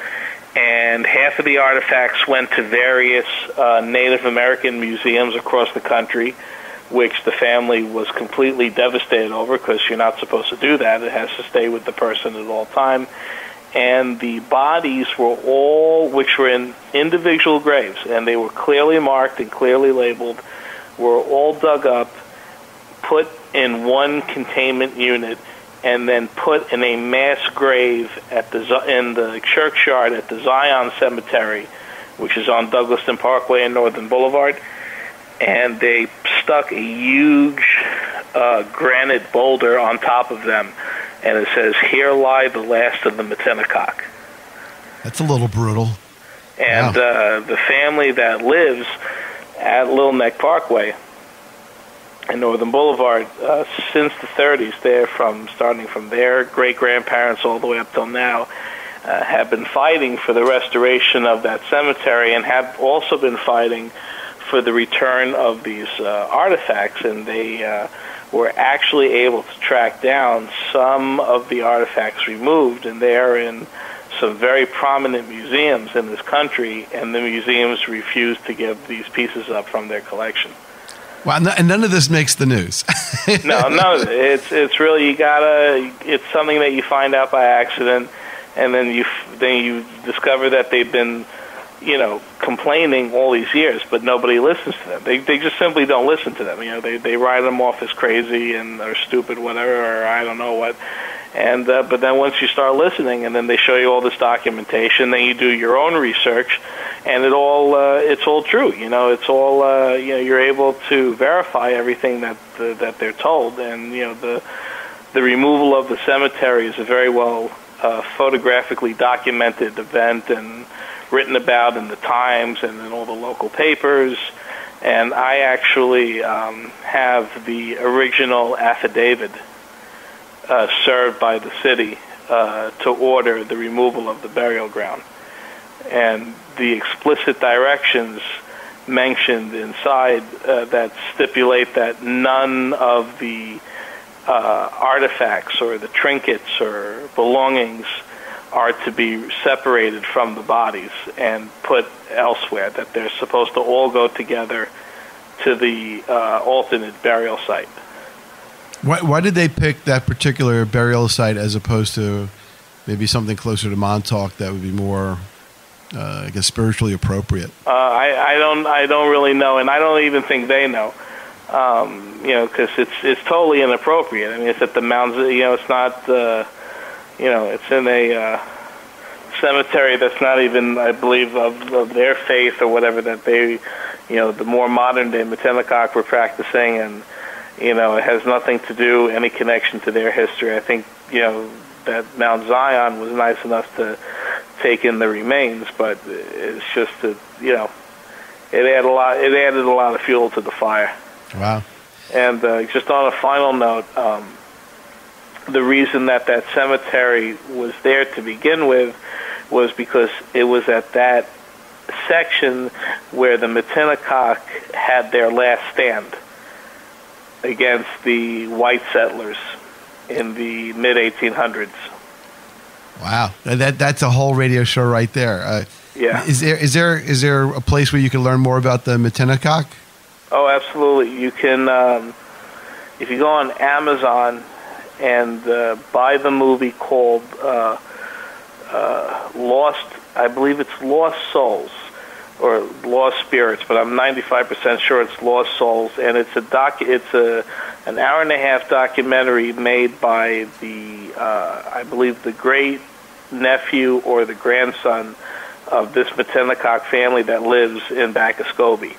and half of the artifacts went to various uh, Native American museums across the country, which the family was completely devastated over because you're not supposed to do that. It has to stay with the person at all time. And the bodies were all, which were in individual graves, and they were clearly marked and clearly labeled, were all dug up, put in one containment unit, and then put in a mass grave at the in the churchyard at the Zion Cemetery, which is on Douglaston Parkway and Northern Boulevard. And they stuck a huge uh, granite boulder on top of them, and it says, "Here lie the last of the Matinecock." That's a little brutal. And wow. uh, the family that lives at Little Neck Parkway and Northern Boulevard uh, since the 30s. There, from starting from their great grandparents all the way up till now, uh, have been fighting for the restoration of that cemetery, and have also been fighting for the return of these uh, artifacts. And they uh, were actually able to track down some of the artifacts removed, and they are in some very prominent museums in this country, and the museums refuse to give these pieces up from their collection. Well, and none of this makes the news. no, no, it's it's really you gotta. It's something that you find out by accident, and then you then you discover that they've been, you know, complaining all these years, but nobody listens to them. They they just simply don't listen to them. You know, they they write them off as crazy and or stupid, whatever, or I don't know what. And uh, but then once you start listening, and then they show you all this documentation, then you do your own research, and it all uh, it's all true. You know, it's all uh, you know. You're able to verify everything that uh, that they're told, and you know the the removal of the cemetery is a very well uh, photographically documented event and written about in the Times and in all the local papers. And I actually um, have the original affidavit uh, served by the city uh, to order the removal of the burial ground. And the explicit directions mentioned inside uh, that stipulate that none of the uh, artifacts or the trinkets or belongings are to be separated from the bodies and put elsewhere, that they're supposed to all go together to the uh, alternate burial site. Why, why did they pick that particular burial site as opposed to maybe something closer to Montauk that would be more, uh, I guess, spiritually appropriate? Uh, I, I don't I don't really know, and I don't even think they know. Um, you know, because it's it's totally inappropriate. I mean, it's at the mountains. You know, it's not. Uh, you know, it's in a uh, cemetery that's not even, I believe, of, of their faith or whatever that they, you know, the more modern day Matinecock were practicing and you know, it has nothing to do any connection to their history. I think you know that Mount Zion was nice enough to take in the remains, but it's just that you know it added a lot. It added a lot of fuel to the fire. Wow. And uh, just on a final note, um, the reason that that cemetery was there to begin with was because it was at that section where the Matinecock had their last stand against the white settlers in the mid 1800s. Wow, that that's a whole radio show right there. Uh, yeah. Is there is there is there a place where you can learn more about the Matinecock? Oh, absolutely. You can um, if you go on Amazon and uh, buy the movie called uh, uh Lost. I believe it's Lost Souls or Lost Spirits, but I'm 95% sure it's Lost Souls, and it's a doc. It's a an hour and a half documentary made by the uh, I believe the great nephew or the grandson of this Matinecock family that lives in Backuscoby,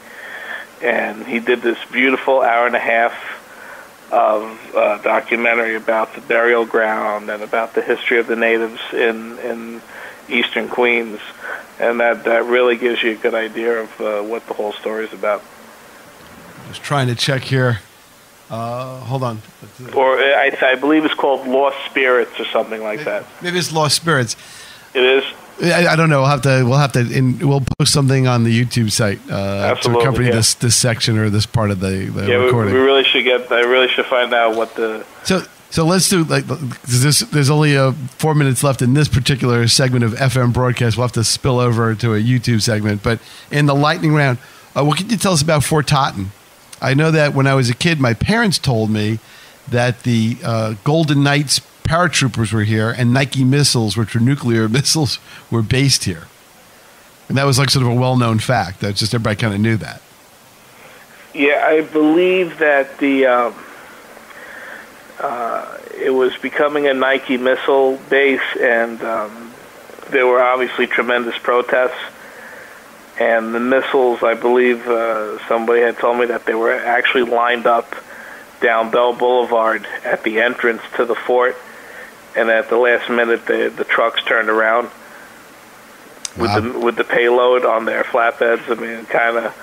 and he did this beautiful hour and a half of uh, documentary about the burial ground and about the history of the natives in in eastern Queens and that that really gives you a good idea of uh, what the whole story is about. Just trying to check here. Uh, hold on. Or I, I believe it's called Lost Spirits or something like that. Maybe it's Lost Spirits. It is. I, I, don't know. We'll have to. We'll have to. In, we'll post something on the YouTube site uh, to accompany yeah. this this section or this part of the, the yeah, recording. We, we, really should get. I really should find out what the so So let's do like this. There's only uh, four minutes left in this particular segment of FM broadcast. We'll have to spill over to a YouTube segment. But in the lightning round, uh, what can you tell us about Fort Totten? I know that when I was a kid, my parents told me that the uh, Golden Knights paratroopers were here and Nike missiles, which were nuclear missiles, were based here. And that was like sort of a well known fact. That's just everybody kind of knew that. Yeah, I believe that the. Um uh, it was becoming a Nike missile base, and um, there were obviously tremendous protests. And the missiles, I believe uh, somebody had told me that they were actually lined up down Bell Boulevard at the entrance to the fort, and at the last minute, the the trucks turned around with wow. the with the payload on their flatbeds. I mean, kind of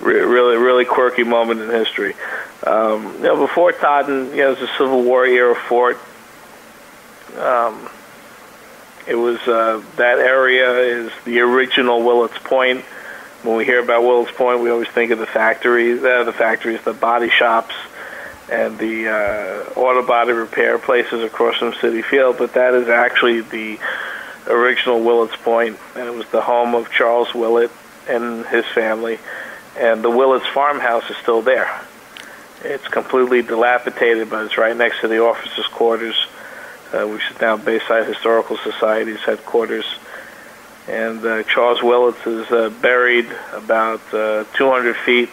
really really quirky moment in history. Um, you know, Fort Totten, you know, it was a Civil War era fort. Um, it was uh, that area is the original Willets Point. When we hear about Willets Point, we always think of the factories, uh, the factories, the body shops, and the uh, auto body repair places across from Citi Field. But that is actually the original Willets Point, and it was the home of Charles Willett and his family. And the Willets farmhouse is still there. It's completely dilapidated, but it's right next to the officers' quarters, uh, which is now Bayside Historical Society's headquarters. And uh, Charles Willets is uh, buried about uh, 200 feet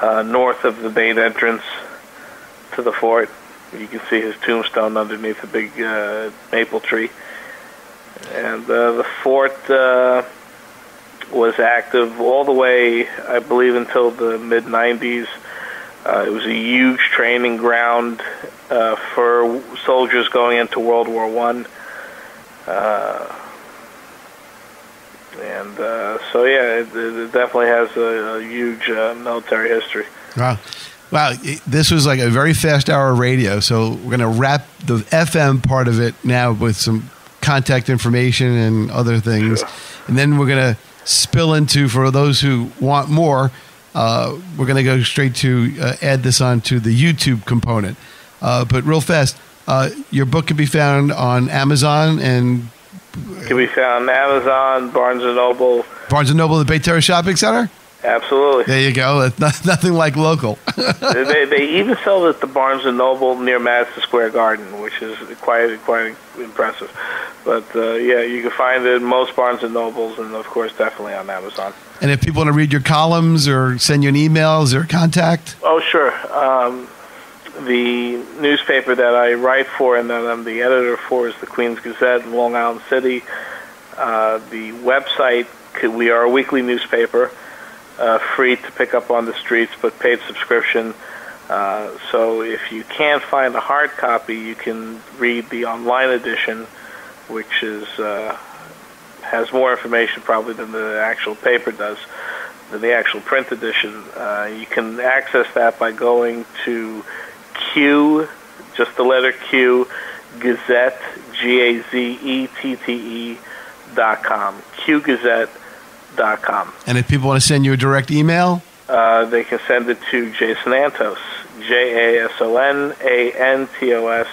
uh, north of the main entrance to the fort. You can see his tombstone underneath a big uh, maple tree. And uh, the fort uh, was active all the way, I believe, until the mid 90s. Uh, it was a huge training ground uh, for soldiers going into World War One, uh, and uh, so yeah, it, it definitely has a, a huge uh, military history. Wow. Wow, this was like a very fast hour radio. So we're going to wrap the FM part of it now with some contact information and other things. Sure. And then we're going to spill into, for those who want more, uh, we're going to go straight to uh, add this on to the YouTube component. Uh, but real fast, uh, your book can be found on Amazon and can be found on Amazon, Barnes and Noble, Barnes and Noble, the Bay Terrace Shopping Center. Absolutely. There you go. It's not, nothing like local. they, they even sell it at the Barnes and Noble near Madison Square Garden, which is quite quite impressive. But uh, yeah, you can find it in most Barnes and Nobles, and of course, definitely on Amazon. And if people want to read your columns or send you an email, is there contact? Oh, sure. Um, the newspaper that I write for and that I'm the editor for is the Queens Gazette in Long Island City. Uh, the website, we are a weekly newspaper uh, free to pick up on the streets, but paid subscription. Uh, so if you can't find a hard copy, you can read the online edition, which is uh, has more information probably than the actual paper does, than the actual print edition. Uh, you can access that by going to Q, just the letter Q, Gazette, G A Z E T T E dot com. Q Gazette com. And if people want to send you a direct email? Uh, they can send it to Jason Antos, J A S O N A N T O S,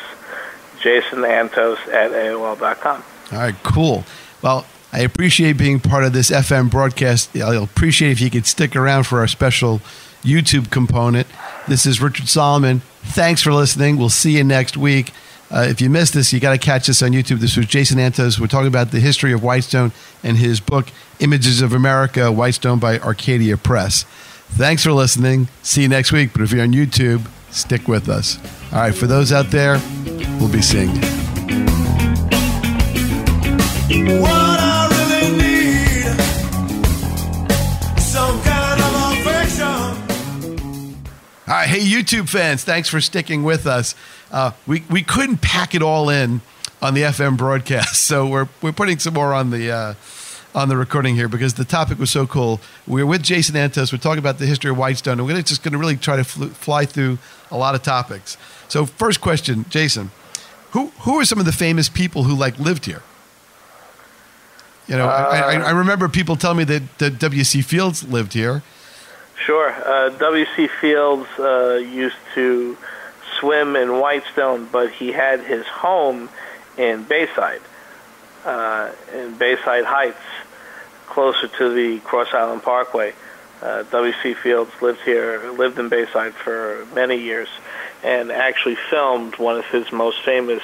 Jason Antos at AOL.com. All right, cool. Well, I appreciate being part of this FM broadcast. I'll appreciate if you could stick around for our special YouTube component. This is Richard Solomon. Thanks for listening. We'll see you next week. Uh, if you missed this, you got to catch this on YouTube. This was Jason Antos. We're talking about the history of Whitestone and his book, Images of America, Whitestone by Arcadia Press. Thanks for listening. See you next week. But if you're on YouTube, stick with us. All right, for those out there, we'll be seeing you. All right, hey YouTube fans, thanks for sticking with us. Uh, we we couldn't pack it all in on the FM broadcast, so we're we're putting some more on the uh, on the recording here because the topic was so cool. We're with Jason Antos. We're talking about the history of Whitestone, and we're just going to really try to fl- fly through a lot of topics. So, first question, Jason, who who are some of the famous people who like lived here? You know, uh, I, I, I remember people telling me that, that W.C. Fields lived here. Sure. Uh, W.C. Fields uh, used to swim in Whitestone, but he had his home in Bayside, uh, in Bayside Heights, closer to the Cross Island Parkway. Uh, W.C. Fields lived here, lived in Bayside for many years, and actually filmed one of his most famous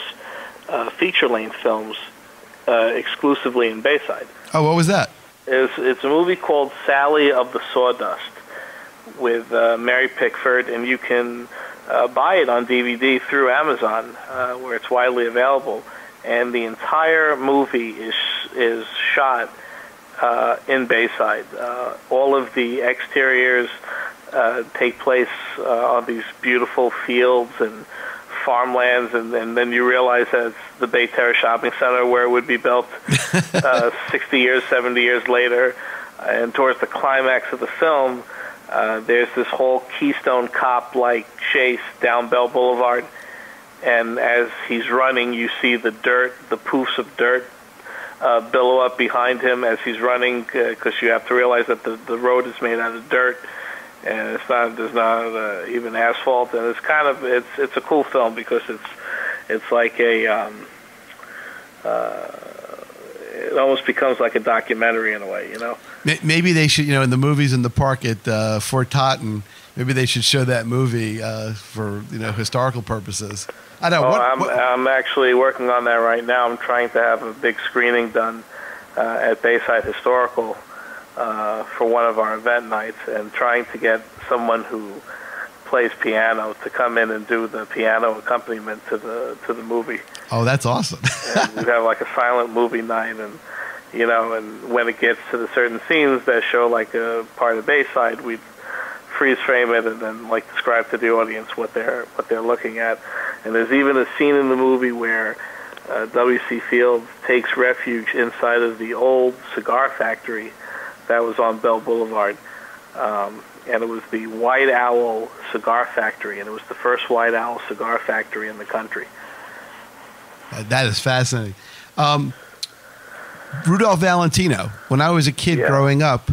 uh, feature-length films uh, exclusively in Bayside. Oh, what was that? It's, it's a movie called Sally of the Sawdust with uh, Mary Pickford, and you can uh, buy it on DVD through Amazon, uh, where it's widely available. And the entire movie is is shot uh, in Bayside. Uh, all of the exteriors uh, take place uh, on these beautiful fields and farmlands, and, and then you realize that it's the Bay Terrace Shopping Center where it would be built uh, 60 years, 70 years later. And towards the climax of the film, uh, there's this whole Keystone Cop-like chase down Bell Boulevard, and as he's running, you see the dirt, the poofs of dirt uh, billow up behind him as he's running, because uh, you have to realize that the the road is made out of dirt, and it's not there's not uh, even asphalt, and it's kind of it's it's a cool film because it's it's like a um, uh, it almost becomes like a documentary in a way, you know. Maybe they should, you know, in the movies in the park at uh, Fort Totten, maybe they should show that movie uh, for you know historical purposes. I know. Oh, what, I'm, what, I'm actually working on that right now. I'm trying to have a big screening done uh, at Bayside Historical uh, for one of our event nights, and trying to get someone who plays piano to come in and do the piano accompaniment to the to the movie. Oh, that's awesome! we have like a silent movie night, and you know, and when it gets to the certain scenes that show like a part of the Bayside, we freeze frame it and then like describe to the audience what they're what they're looking at. And there's even a scene in the movie where uh, W.C. Fields takes refuge inside of the old cigar factory that was on Bell Boulevard. Um, and it was the White Owl Cigar Factory, and it was the first White Owl cigar factory in the country. That is fascinating. Um, Rudolph Valentino. When I was a kid Yeah. growing up,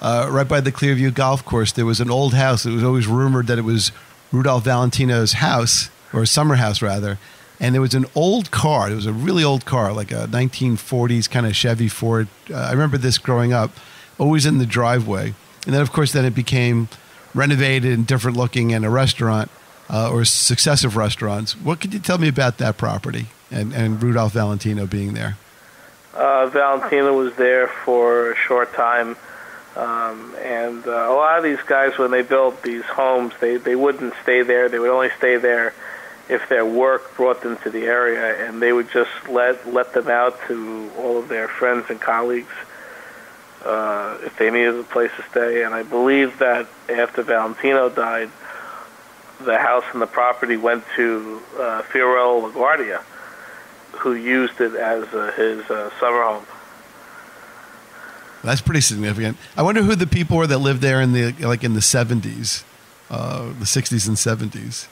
uh, right by the Clearview Golf Course, there was an old house. It was always rumored that it was Rudolph Valentino's house, or summer house rather. And there was an old car. It was a really old car, like a 1940s kind of Chevy Ford. Uh, I remember this growing up, always in the driveway. And then, of course, then it became renovated and different looking and a restaurant uh, or successive restaurants. What could you tell me about that property and, and Rudolph Valentino being there? Uh, Valentina was there for a short time, um, and uh, a lot of these guys, when they built these homes, they they wouldn't stay there. They would only stay there if their work brought them to the area, and they would just let let them out to all of their friends and colleagues uh, if they needed a place to stay. And I believe that after Valentino died, the house and the property went to uh, Fiorello LaGuardia who used it as uh, his uh, summer home. That's pretty significant. I wonder who the people were that lived there in the like in the seventies, uh, the sixties and seventies,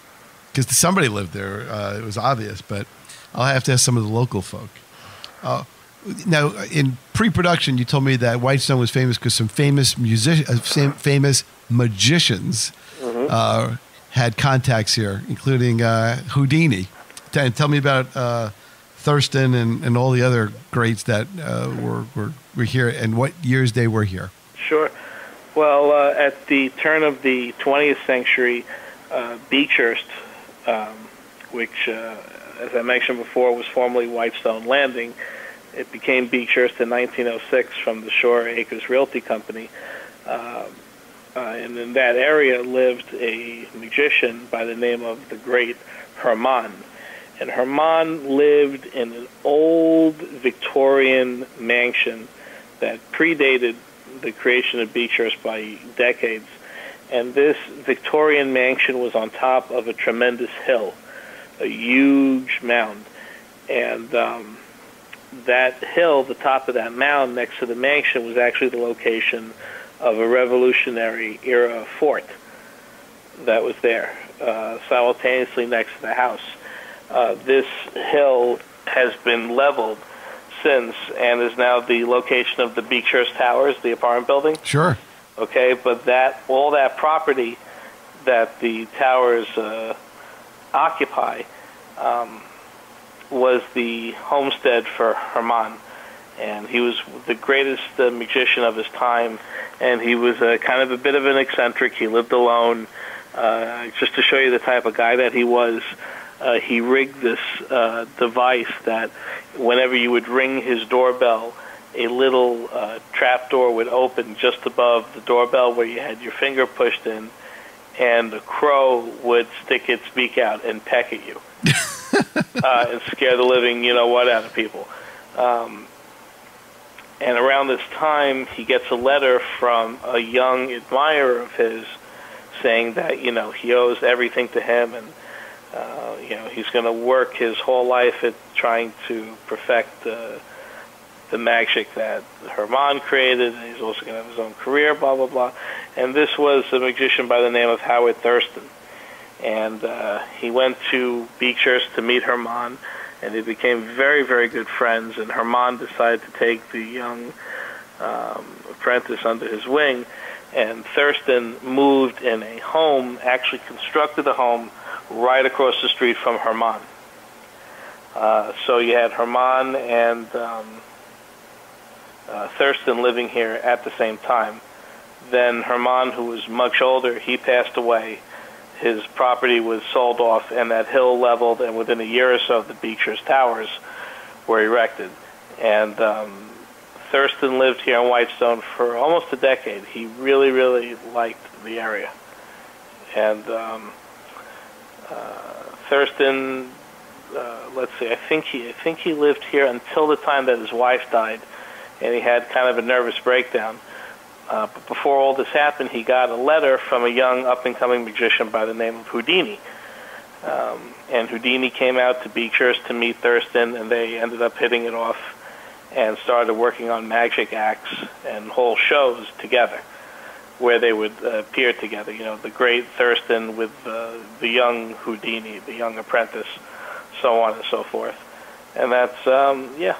because somebody lived there. Uh, it was obvious, but I'll have to ask some of the local folk. Uh, now, in pre-production, you told me that Whitestone was famous because some famous music, uh, fam- famous magicians uh, had contacts here, including uh, Houdini. Tell, tell me about uh, Thurston and, and all the other greats that uh, were, were were here, and what years they were here. Sure. Well, uh, at the turn of the 20th century, uh, Beechhurst, um, which, uh, as I mentioned before, was formerly Whitestone Landing, it became Beechhurst in 1906 from the Shore Acres Realty Company. Um, uh, and in that area lived a magician by the name of the Great Herrmann. And Herrmann lived in an old Victorian mansion that predated the creation of Beechhurst by decades. And this Victorian mansion was on top of a tremendous hill, a huge mound. And um, that hill, the top of that mound next to the mansion, was actually the location of a Revolutionary era fort that was there, uh, simultaneously next to the house. Uh, this hill has been leveled since and is now the location of the Beechhurst Towers, the apartment building. Sure. Okay, but that all that property that the towers uh, occupy um, was the homestead for Herrmann, and he was the greatest uh, magician of his time, and he was uh, kind of a bit of an eccentric. He lived alone. Uh, just to show you the type of guy that he was, uh, he rigged this uh, device that whenever you would ring his doorbell, a little uh, trap door would open just above the doorbell where you had your finger pushed in, and the crow would stick its beak out and peck at you uh, and scare the living, you know what, out of people. Um, and around this time, he gets a letter from a young admirer of his saying that you know he owes everything to him, and uh, you know he's going to work his whole life at trying to perfect uh, the magic that Herrmann created, he's also going to have his own career, blah blah blah. And this was a magician by the name of Howard Thurston, and uh, he went to Beechhurst to meet Herrmann, and they became very very good friends. And Herrmann decided to take the young um, apprentice under his wing, and Thurston moved in a home, actually constructed a home right across the street from Herrmann. Uh, so you had Herrmann and um, uh, Thurston living here at the same time. Then Herrmann, who was much older, he passed away. His property was sold off, and that hill leveled, and within a year or so, the Beechhurst Towers were erected. And um, Thurston lived here in Whitestone for almost a decade. He really, really liked the area. And um, Thurston, uh, let's see, I think he, I think he lived here until the time that his wife died and he had kind of a nervous breakdown. Uh, but before all this happened, he got a letter from a young up-and-coming magician by the name of Houdini. Um, and Houdini came out to Beechhurst to meet Thurston, and they ended up hitting it off and started working on magic acts and whole shows together, where they would uh, appear together. You know, the great Thurston with uh, the young Houdini, the young apprentice, so on and so forth. And that's um, yeah.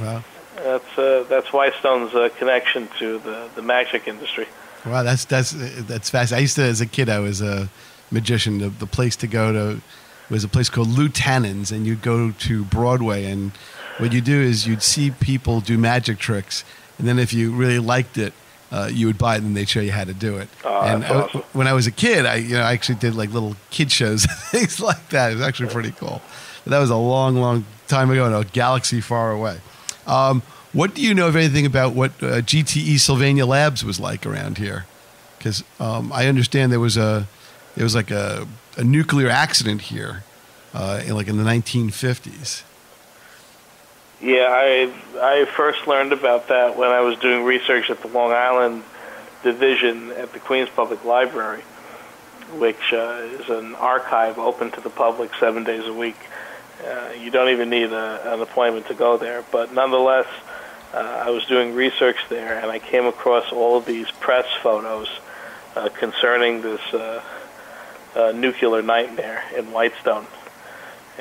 Wow. That's uh, that's Whitestone's uh, connection to the, the magic industry. Wow, that's that's that's fast. I used to, as a kid, I was a magician. The, the place to go to was a place called Lou Tannen's, and you'd go to Broadway, and what you do is you'd see people do magic tricks, and then if you really liked it, uh, you would buy it, and they'd show you how to do it. Oh, and I- awesome. when I was a kid, I you know I actually did like little kid shows, things like that. It was actually pretty cool. But that was a long, long time ago in a galaxy far away. Um, what do you know of anything about what uh, GTE Sylvania Labs was like around here? Because um, I understand there was a there was like a, a nuclear accident here, uh, in like in the 1950s. Yeah, I I first learned about that when I was doing research at the Long Island division at the Queens Public Library, which uh, is an archive open to the public seven days a week. Uh, you don't even need a, an appointment to go there, but nonetheless, uh, I was doing research there, and I came across all of these press photos uh, concerning this uh, uh, nuclear nightmare in Whitestone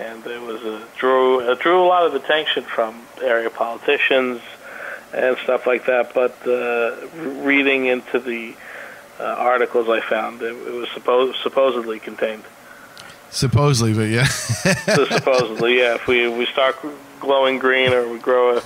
and it was a, drew it drew a lot of attention from area politicians and stuff like that. But uh, reading into the uh, articles I found, it, it was supposed supposedly contained. Supposedly, but yeah. So supposedly, yeah. If we we start glowing green or we grow a,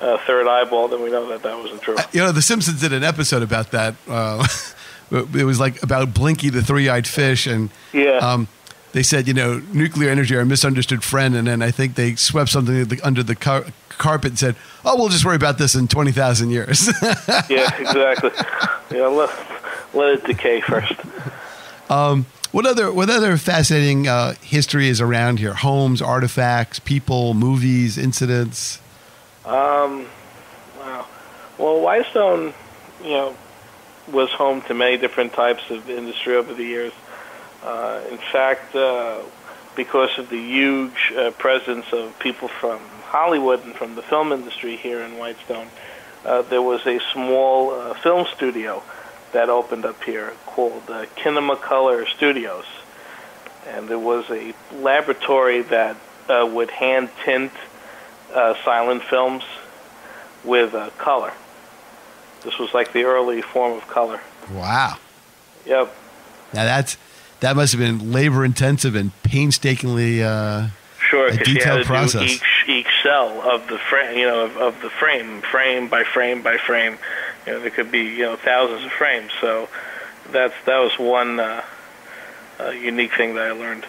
a third eyeball, then we know that that wasn't true. you know, The Simpsons did an episode about that. Uh, it was like about Blinky the three-eyed fish, and Yeah. um, they said, you know, nuclear energy, our misunderstood friend, and then I think they swept something under the- car- carpet and said, "Oh, we'll just worry about this in twenty thousand years." yeah, exactly. Yeah, let, let it decay first. what other what other fascinating uh, history is around here? Homes, artifacts, people, movies, incidents. Um, wow. Well, Whitestone, you know, was home to many different types of industry over the years. Uh, in fact, uh, because of the huge uh, presence of people from Hollywood and from the film industry here in Whitestone, uh, there was a small uh, film studio that opened up here called uh, Kinemacolor Studios. And there was a laboratory that uh, would hand tint uh, silent films with uh, color. This was like the early form of color. Wow. Yep. Now that's that must have been labor intensive and painstakingly. Uh, Sure, A detailed process. each each cell of the frame, you know, of, of the frame, frame by frame by frame. You know, there could be you know thousands of frames. So that's that was one uh, uh, unique thing that I learned.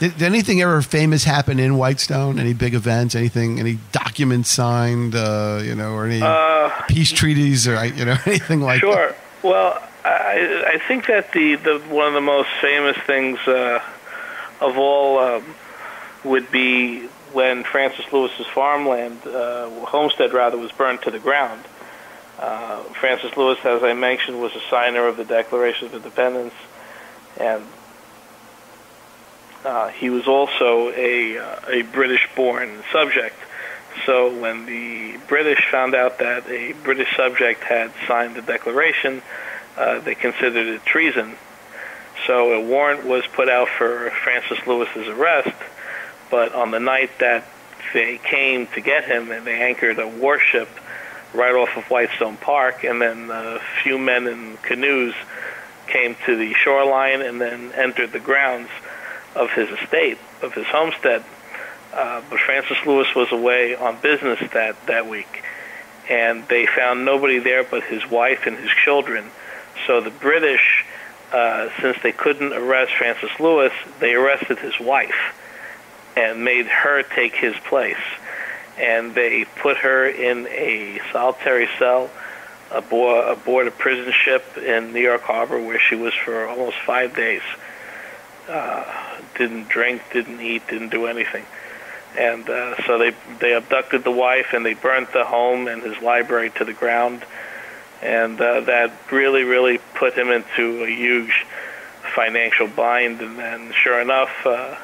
did, did anything ever famous happen in Whitestone? Any big events? Anything? Any documents signed? Uh, you know, or any Uh, peace treaties or you know anything like that? Sure. Well, I, I think that the, the one of the most famous things uh, of all um, would be when Francis Lewis's farmland, uh, homestead rather, was burned to the ground. Uh, Francis Lewis, as I mentioned, was a signer of the Declaration of Independence, and uh, he was also a uh, a British-born subject. So when the British found out that a British subject had signed the Declaration, they considered it treason. So a warrant was put out for Francis Lewis's arrest, but on the night that they came to get him, and they anchored a warship right off of Whitestone Park, and then a few men in canoes came to the shoreline and then entered the grounds of his estate, of his homestead. Uh, but Francis Lewis was away on business that, that week, and they found nobody there but his wife and his children. So the British, uh, since they couldn't arrest Francis Lewis, they arrested his wife and made her take his place. And they put her in a solitary cell aboard, aboard a prison ship in New York Harbor where she was for almost five days. Uh, didn't drink, didn't eat, didn't do anything. And uh, so they they abducted the wife and they burnt the home and his library to the ground, and uh, that really really put him into a huge financial bind. And then sure enough, uh,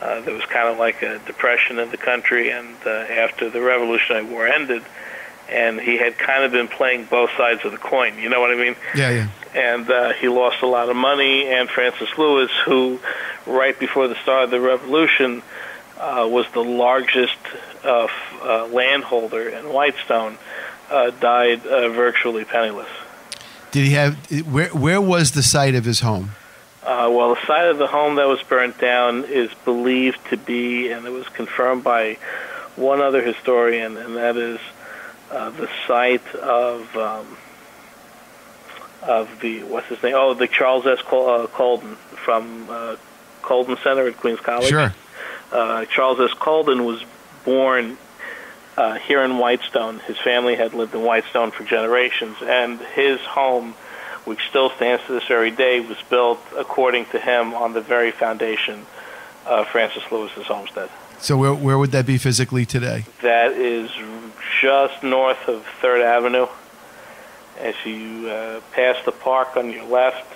uh, there was kind of like a depression in the country. And uh, after the Revolutionary War ended, and he had kind of been playing both sides of the coin. You know what I mean? Yeah, yeah. and uh, he lost a lot of money. And Francis Lewis, who right before the start of the revolution uh, was the largest uh, f- uh, landholder in Whitestone, uh, died uh, virtually penniless. Did he have where? Where was the site of his home? Uh, well, the site of the home that was burnt down is believed to be, and it was confirmed by one other historian, and that is uh, the site of um, of the what's his name? Oh, the Charles S. Col- uh, Colden from uh, Colden Center at Queens College. Sure. Uh, Charles S. Colden was born uh, here in Whitestone. His family had lived in Whitestone for generations, and his home, which still stands to this very day, was built according to him on the very foundation of Francis Lewis's homestead. So where where would that be physically today? That is just north of Third Avenue. As you uh, pass the park on your left,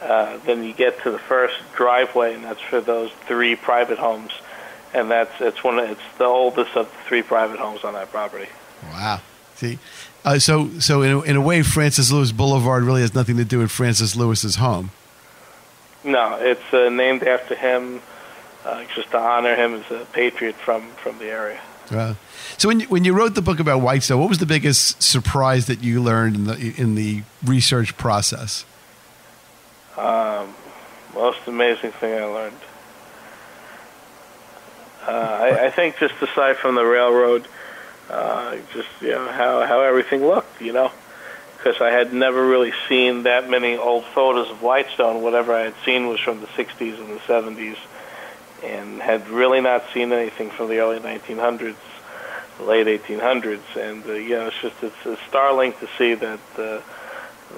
uh, then you get to the first driveway, and that's for those three private homes. And that's it's one of, it's the oldest of the three private homes on that property. Wow. See, uh, so so in a, in a way, Francis Lewis Boulevard really has nothing to do with Francis Lewis's home. No, it's uh, named after him, uh, just to honor him as a patriot from from the area. Uh, so when you, when you wrote the book about Whitestone, what was the biggest surprise that you learned in the in the research process? Um, most amazing thing I learned. Uh, I, I think just aside from the railroad, uh, just you know how how everything looked, you know, because I had never really seen that many old photos of Whitestone. Whatever I had seen was from the '60s and the '70s, and had really not seen anything from the early 1900s, the late 1800s. And uh, you know, it's just it's, it's startling to see that. Uh,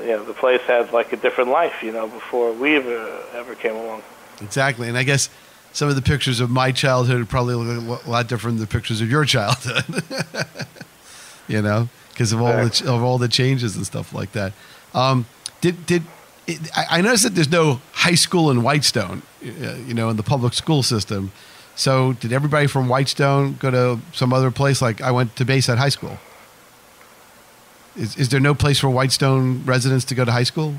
you know, the place had like a different life, you know, before we ever ever came along. Exactly, and I guess some of the pictures of my childhood probably look a lot different than the pictures of your childhood. you know, because of all the of all the changes and stuff like that. Um, did did it, I noticed that there's no high school in Whitestone, you know, in the public school system. So did everybody from Whitestone go to some other place? Like I went to Bayside High School. Is, is there no place for Whitestone residents to go to high school?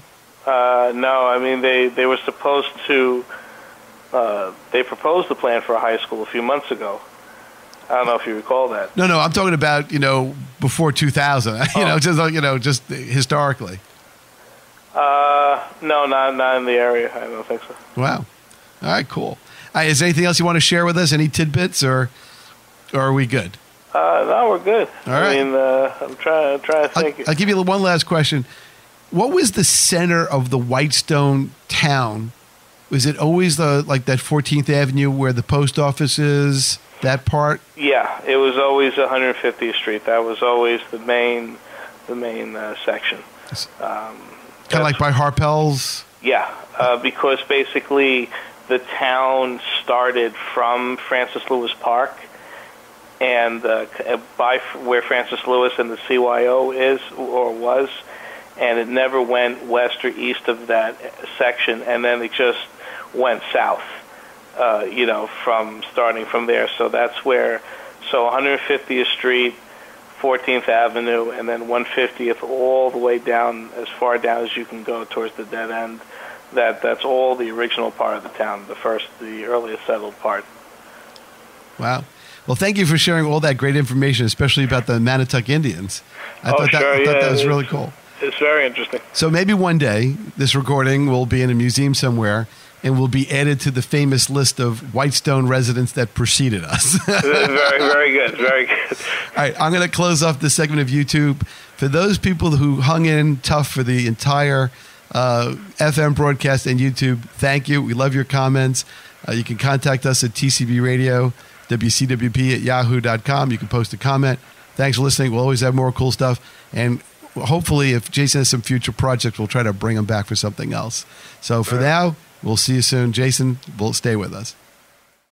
Uh, no, I mean they they were supposed to. Uh, they proposed the plan for a high school a few months ago, I don't know if you recall that. No, no, I'm talking about you know before 2000. you Oh. know, just like, you know, just historically. Uh, no, not not in the area. I don't think so. Wow. All right, cool. Uh, is there anything else you want to share with us? Any tidbits, or or are we good? Uh, no, we're good. All right. I mean, uh, I'm trying, trying to I'll, think. I'll give you one last question. What was the center of the Whitestone town? Was it always the like that 14th Avenue where the post office is? That part? yeah, it was always 150th Street. That was always the main, the main uh, section. Um, Kind of like by Harpel's? Yeah, uh, because basically the town started from Francis Lewis Park, and uh, by f- where Francis Lewis and the CYO is or was, and it never went west or east of that section, and then it just went south. Uh, you know, from starting from there. So that's where. So 150th Street. 14th Avenue, and then 150th, all the way down as far down as you can go towards the dead end. That that's all the original part of the town, the first, the earliest settled part. Wow. Well, thank you for sharing all that great information, especially about the Matinecock Indians. I Oh, thought, that, sure, I thought yeah, that was really cool. It's very interesting. So maybe one day this recording will be in a museum somewhere and will be added to the famous list of Whitestone residents that preceded us. very, very good, very good. All right, I'm going to close off this segment of YouTube. For those people who hung in tough for the entire uh, FM broadcast and YouTube, thank you. We love your comments. Uh, you can contact us at TCB Radio, WCWP at yahoo.com. You can post a comment. Thanks for listening. We'll always have more cool stuff. And hopefully, if Jason has some future projects, we'll try to bring him back for something else. So for now, we'll see you soon. Jason, will stay with us.